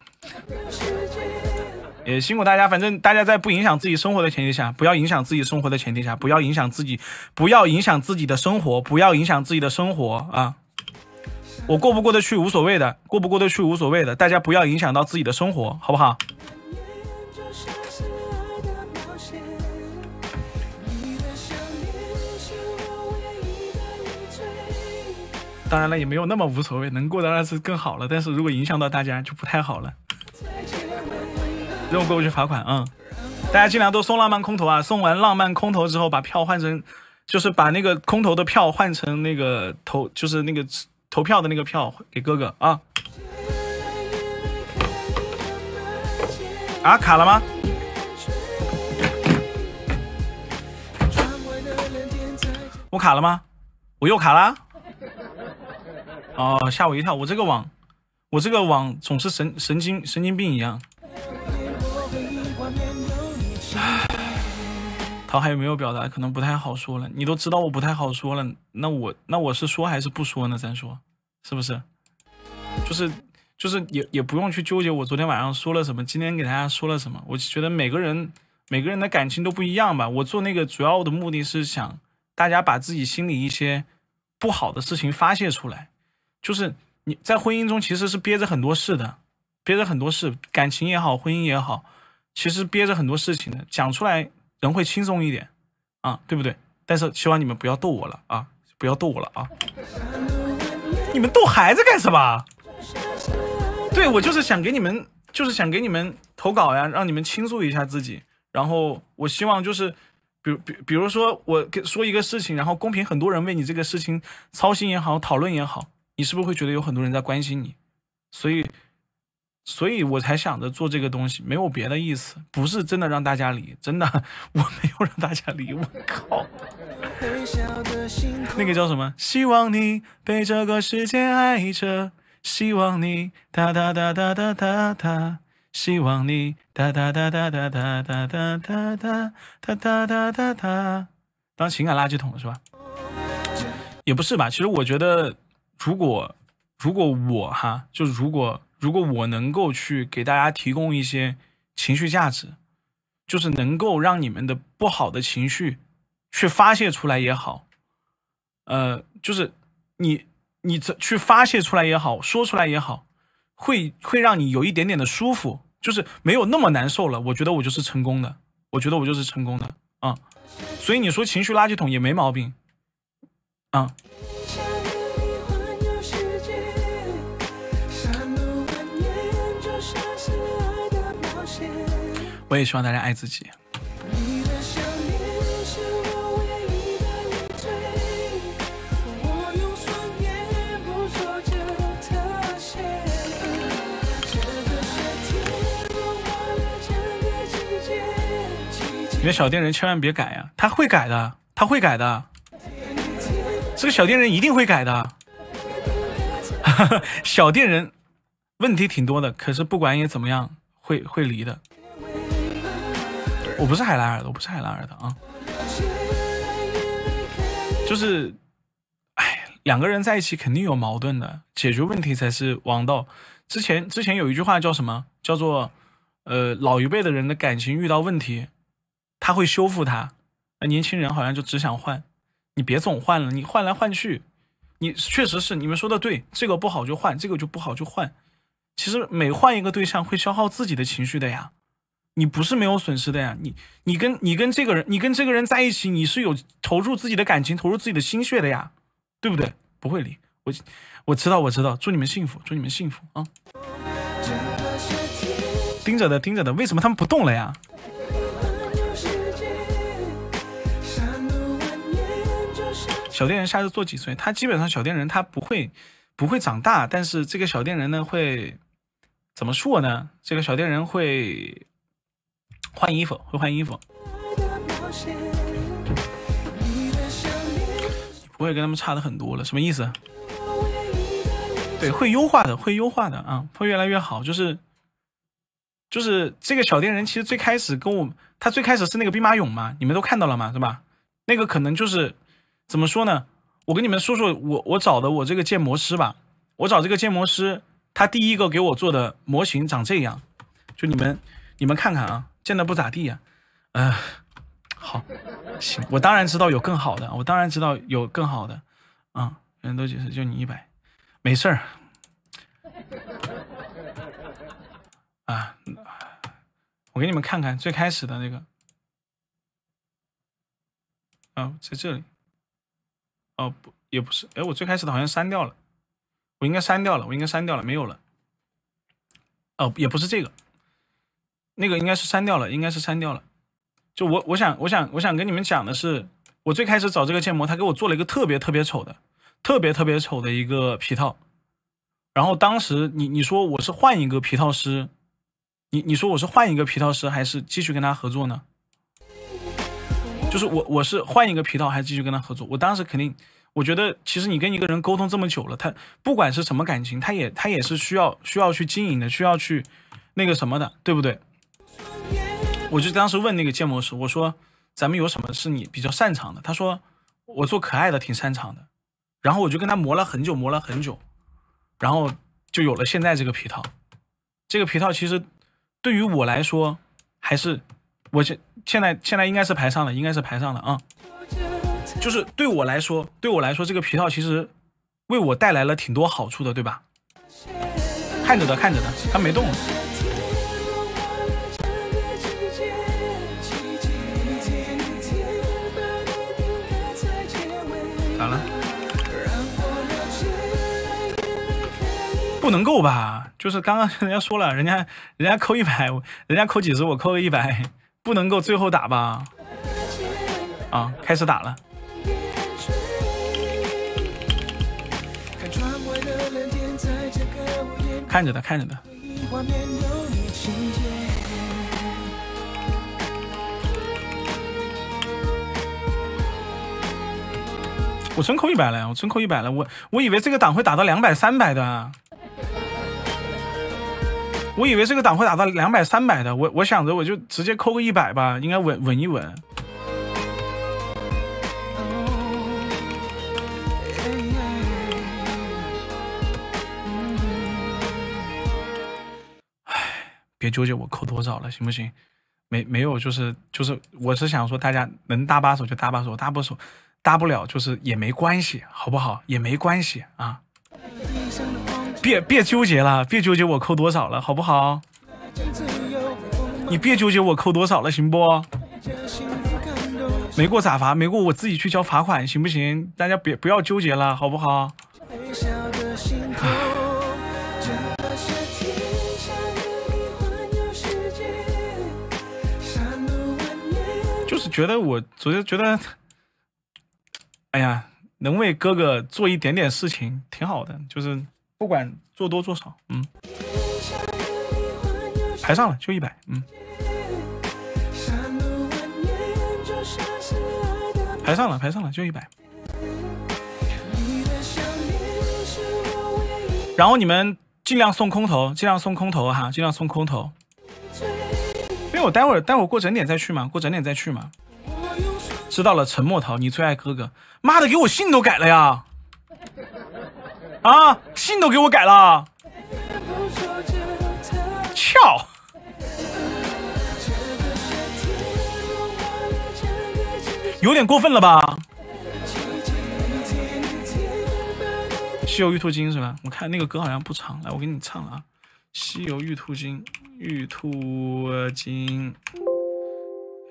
Speaker 1: 也辛苦大家，反正大家在不影响自己生活的前提下，不要影响自己生活的前提下，不要影响自己，不要影响自己的生活，不要影响自己的生活啊！我过不过得去无所谓的，过不过得去无所谓的，大家不要影响到自己的生活，好不好？当然了，也没有那么无所谓，能过当然是更好了。但是如果影响到大家，就不太好了。任务过不去罚款啊！大家尽量都送浪漫空投啊！送完浪漫空投之后，把票换成，就是把那个空投的票换成那个投，就是那个投票的那个票给哥哥啊！啊，卡了吗？我卡了吗？我又卡了？哦，吓我一跳！我这个网，我这个网总是神神经神经病一样。他还有没有表达？可能不太好说了。你都知道我不太好说了，那我那我是说还是不说呢？咱说，是不是？就是就是也也不用去纠结我昨天晚上说了什么，今天给大家说了什么。我觉得每个人每个人的感情都不一样吧。我做那个主要的目的是想大家把自己心里一些不好的事情发泄出来。就是你在婚姻中其实是憋着很多事的，憋着很多事，感情也好，婚姻也好，其实憋着很多事情的，讲出来人会轻松一点啊，对不对？但是希望你们不要逗我了啊，不要逗我了啊！你们逗孩子干什么？对我就是想给你们，就是想给你们投稿呀，让你们倾诉一下自己。然后我希望就是，比比比如说我给说一个事情，然后公屏很多人为你这个事情操心也好，讨论也好。你是不是会觉得有很多人在关心你？所以，所以我才想着做这个东西，没有别的意思，不是真的让大家理，真的 我没有让大家理。我靠，那个叫什么？希望你被这个世界爱着，希望你哒哒哒哒哒哒哒，希望你哒哒哒哒哒哒哒哒哒哒哒哒哒哒。当情感垃圾桶是吧？也不是吧？其实我觉得。如果如果我哈，就如果如果我能够去给大家提供一些情绪价值，就是能够让你们的不好的情绪去发泄出来也好，呃，就是你你这去发泄出来也好，说出来也好，会会让你有一点点的舒服，就是没有那么难受了。我觉得我就是成功的，我觉得我就是成功的啊。所以你说情绪垃圾桶也没毛病啊。我也希望大家爱自己。你的小店人千万别改呀，他会改的，他会改的，这个小店人一定会改的。小店人问题挺多的，可是不管也怎么样，会会离的。我不是海拉尔的，我不是海拉尔的啊。就是，哎，两个人在一起肯定有矛盾的，解决问题才是王道。之前之前有一句话叫什么？叫做，呃，老一辈的人的感情遇到问题，他会修复它，那年轻人好像就只想换。你别总换了，你换来换去，你确实是你们说的对，这个不好就换，这个就不好就换。其实每换一个对象会消耗自己的情绪的呀，你不是没有损失的呀。你你跟你跟这个人，你跟这个人在一起，你是有投入自己的感情，投入自己的心血的呀，对不对？不会离我，我知道我知道，祝你们幸福，祝你们幸福啊！盯着的盯着的，为什么他们不动了呀？小电人下次做几岁？他基本上小电人他不会不会长大，但是这个小电人呢会。怎么说呢？这个小电人会换衣服，会换衣服。不会跟他们差的很多了，什么意思？对，会优化的，会优化的啊，会越来越好。就是就是这个小电人，其实最开始跟我，他最开始是那个兵马俑嘛，你们都看到了嘛，是吧？那个可能就是怎么说呢？我跟你们说说我我找的我这个建模师吧，我找这个建模师。他第一个给我做的模型长这样，就你们你们看看啊，建的不咋地呀，呃，好，行，我当然知道有更好的，我当然知道有更好的，啊，人都解释就你一百，没事儿，啊，我给你们看看最开始的那个，啊，在这里，哦不也不是，哎，我最开始的好像删掉了。我应该删掉了，我应该删掉了，没有了。哦，也不是这个，那个应该是删掉了，应该是删掉了。就我，我想，我想，我想跟你们讲的是，我最开始找这个建模，他给我做了一个特别特别丑的，特别特别丑的一个皮套。然后当时你你说我是换一个皮套师，你你说我是换一个皮套师，还是继续跟他合作呢？就是我我是换一个皮套，还是继续跟他合作？我当时肯定。我觉得其实你跟一个人沟通这么久了，他不管是什么感情，他也他也是需要需要去经营的，需要去那个什么的，对不对？我就当时问那个建模师，我说咱们有什么是你比较擅长的？他说我做可爱的挺擅长的。然后我就跟他磨了很久，磨了很久，然后就有了现在这个皮套。这个皮套其实对于我来说，还是我现现在现在应该是排上了，应该是排上了啊。就是对我来说，对我来说，这个皮套其实为我带来了挺多好处的，对吧？看着的，看着的，它没动。不能够吧？就是刚刚人家说了，人家人家扣一百，人家扣几十，我扣个一百，不能够最后打吧？啊，开始打了。看着的，看着的。我真扣一百了呀，我真扣一百了。我我以为这个档会打到两百、三百的，我以为这个档会打到两百、三百的。我我想着我就直接扣个一百吧，应该稳稳一稳。别纠结我扣多少了，行不行？没没有，就是就是，我是想说，大家能搭把手就搭把手，搭不手搭不了就是也没关系，好不好？也没关系啊！别别纠结了，别纠结我扣多少了，好不好？你别纠结我扣多少了，行不？没过咋罚？没过我自己去交罚款，行不行？大家别不要纠结了，好不好？就是觉得我昨天觉得，哎呀，能为哥哥做一点点事情挺好的，就是不管做多做少，嗯，排上了就一百，嗯，排上了排上了就一百，然后你们尽量送空投，尽量送空投哈，尽量送空投。因为我待会儿待会儿过整点再去嘛，过整点再去嘛。知道了，陈默桃，你最爱哥哥。妈的，给我姓都改了呀！啊，信都给我改了。翘。有点过分了吧？西游玉兔精是吧？我看那个歌好像不长，来，我给你唱了啊，《西游玉兔精》，玉兔精，《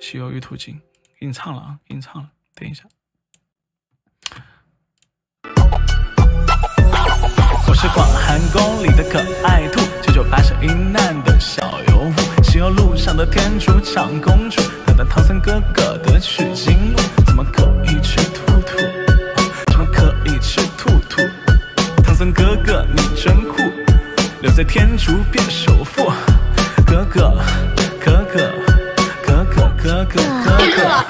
Speaker 1: 西游玉兔精》，给你唱了啊，给你唱了，等一下。是广寒宫里的可爱兔，九九八十一难的小尤物，西游路上的天竺长公主。等唐僧哥哥的取经路，怎么可以吃兔兔？怎么可以吃兔兔？唐僧哥哥你真酷，留在天竺变首富。哥哥，哥哥，哥哥，哥哥，哥哥。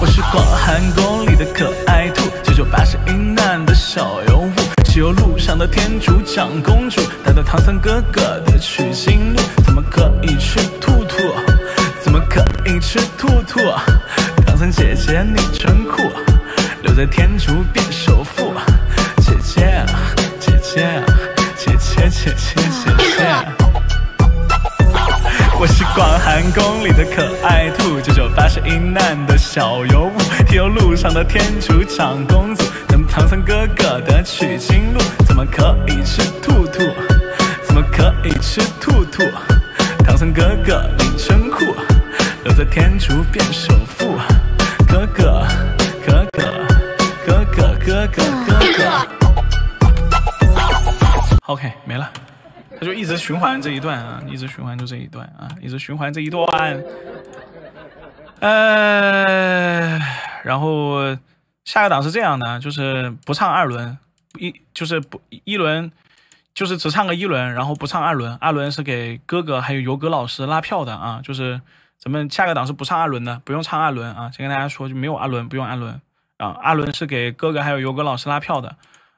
Speaker 1: 我是广寒宫里的可爱兔，西游路上的天竺长公主，带着唐僧哥哥的取经路，怎么可以吃兔兔？怎么可以吃兔兔？唐僧姐姐你真酷，留在天竺变首富。姐姐，姐姐，姐姐，姐姐，姐姐。我是广寒宫里的可爱兔，九九八十一难的小尤物，西游路上的天竺长公主，唐僧哥哥的取经路，怎么可以吃兔兔？怎么可以吃兔兔？唐僧哥哥你真酷，留在天竺变首富。哥哥，哥哥，哥哥，哥哥，哥哥。OK，没了。他就一直循环这一段啊，一直循环就这一段啊，一直循环这一段。呃，然后下个档是这样的，就是不唱二轮，一就是不一轮，就是只唱个一轮，然后不唱二轮。二轮是给哥哥还有游哥老师拉票的啊，就是咱们下个档是不唱二轮的，不用唱二轮啊，先跟大家说就没有二轮，不用二轮啊，二轮是给哥哥还有游哥老师拉票的。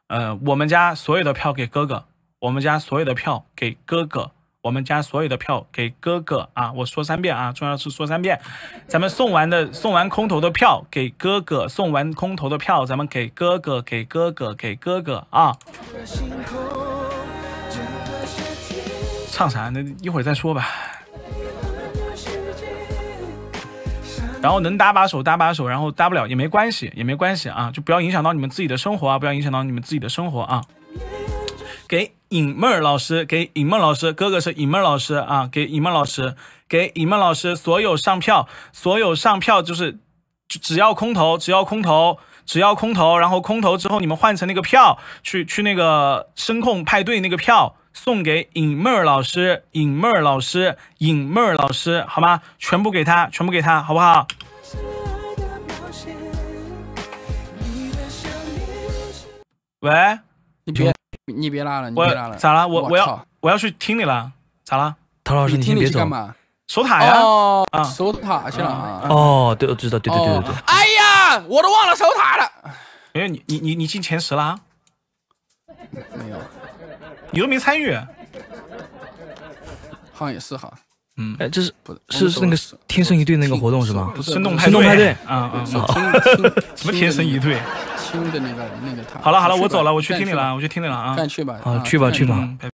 Speaker 1: 呃，我们家所有的票给哥哥。我们家所有的票给哥哥，我们家所有的票给哥哥啊！我说三遍啊，重要是说三遍。咱们送完的送完空投的票给哥哥，送完空投的票咱们给哥哥，给哥哥，给哥哥啊！唱啥？那一会儿再说吧。然后能搭把手搭把手，然后搭不了也没关系，也没关系啊，就不要影响到你们自己的生活啊，不要影响到你们自己的生活啊。给尹妹儿老师，给尹梦老师，哥哥是尹妹儿老师啊，给尹梦老师，给尹梦老师，所有上票，所有上票就是只要空投，只要空投，只要空投，然后空投之后你们换成那个票，去去那个声控派对那个票送给尹妹儿老师，尹妹儿老师，尹妹儿老师，好吗？全部给他，全部给他，好不好？喂，
Speaker 8: 你别。你别拉了，你别拉了，
Speaker 1: 咋了？我我要我要去听你了，咋了？
Speaker 9: 陶老师，
Speaker 8: 你
Speaker 9: 听别走。
Speaker 8: 干嘛？
Speaker 1: 守塔呀！
Speaker 8: 啊，守塔去了啊！
Speaker 9: 哦，对，我知道，对对对对对。
Speaker 8: 哎呀，我都忘了守塔了。
Speaker 1: 没有你，你你你进前十了？
Speaker 8: 没有，
Speaker 1: 你都没参与。
Speaker 8: 好像也是哈。
Speaker 1: 嗯，
Speaker 9: 哎，这是不是是那个天生一对那个活动是吗？
Speaker 1: 不是
Speaker 9: 生动派对。
Speaker 1: 啊啊！什么天生一对？
Speaker 8: 听的那个那个他。
Speaker 1: 好了好了，我走了，我去听你了，我去听你了啊！
Speaker 8: 赶去吧，
Speaker 9: 啊，去吧去吧。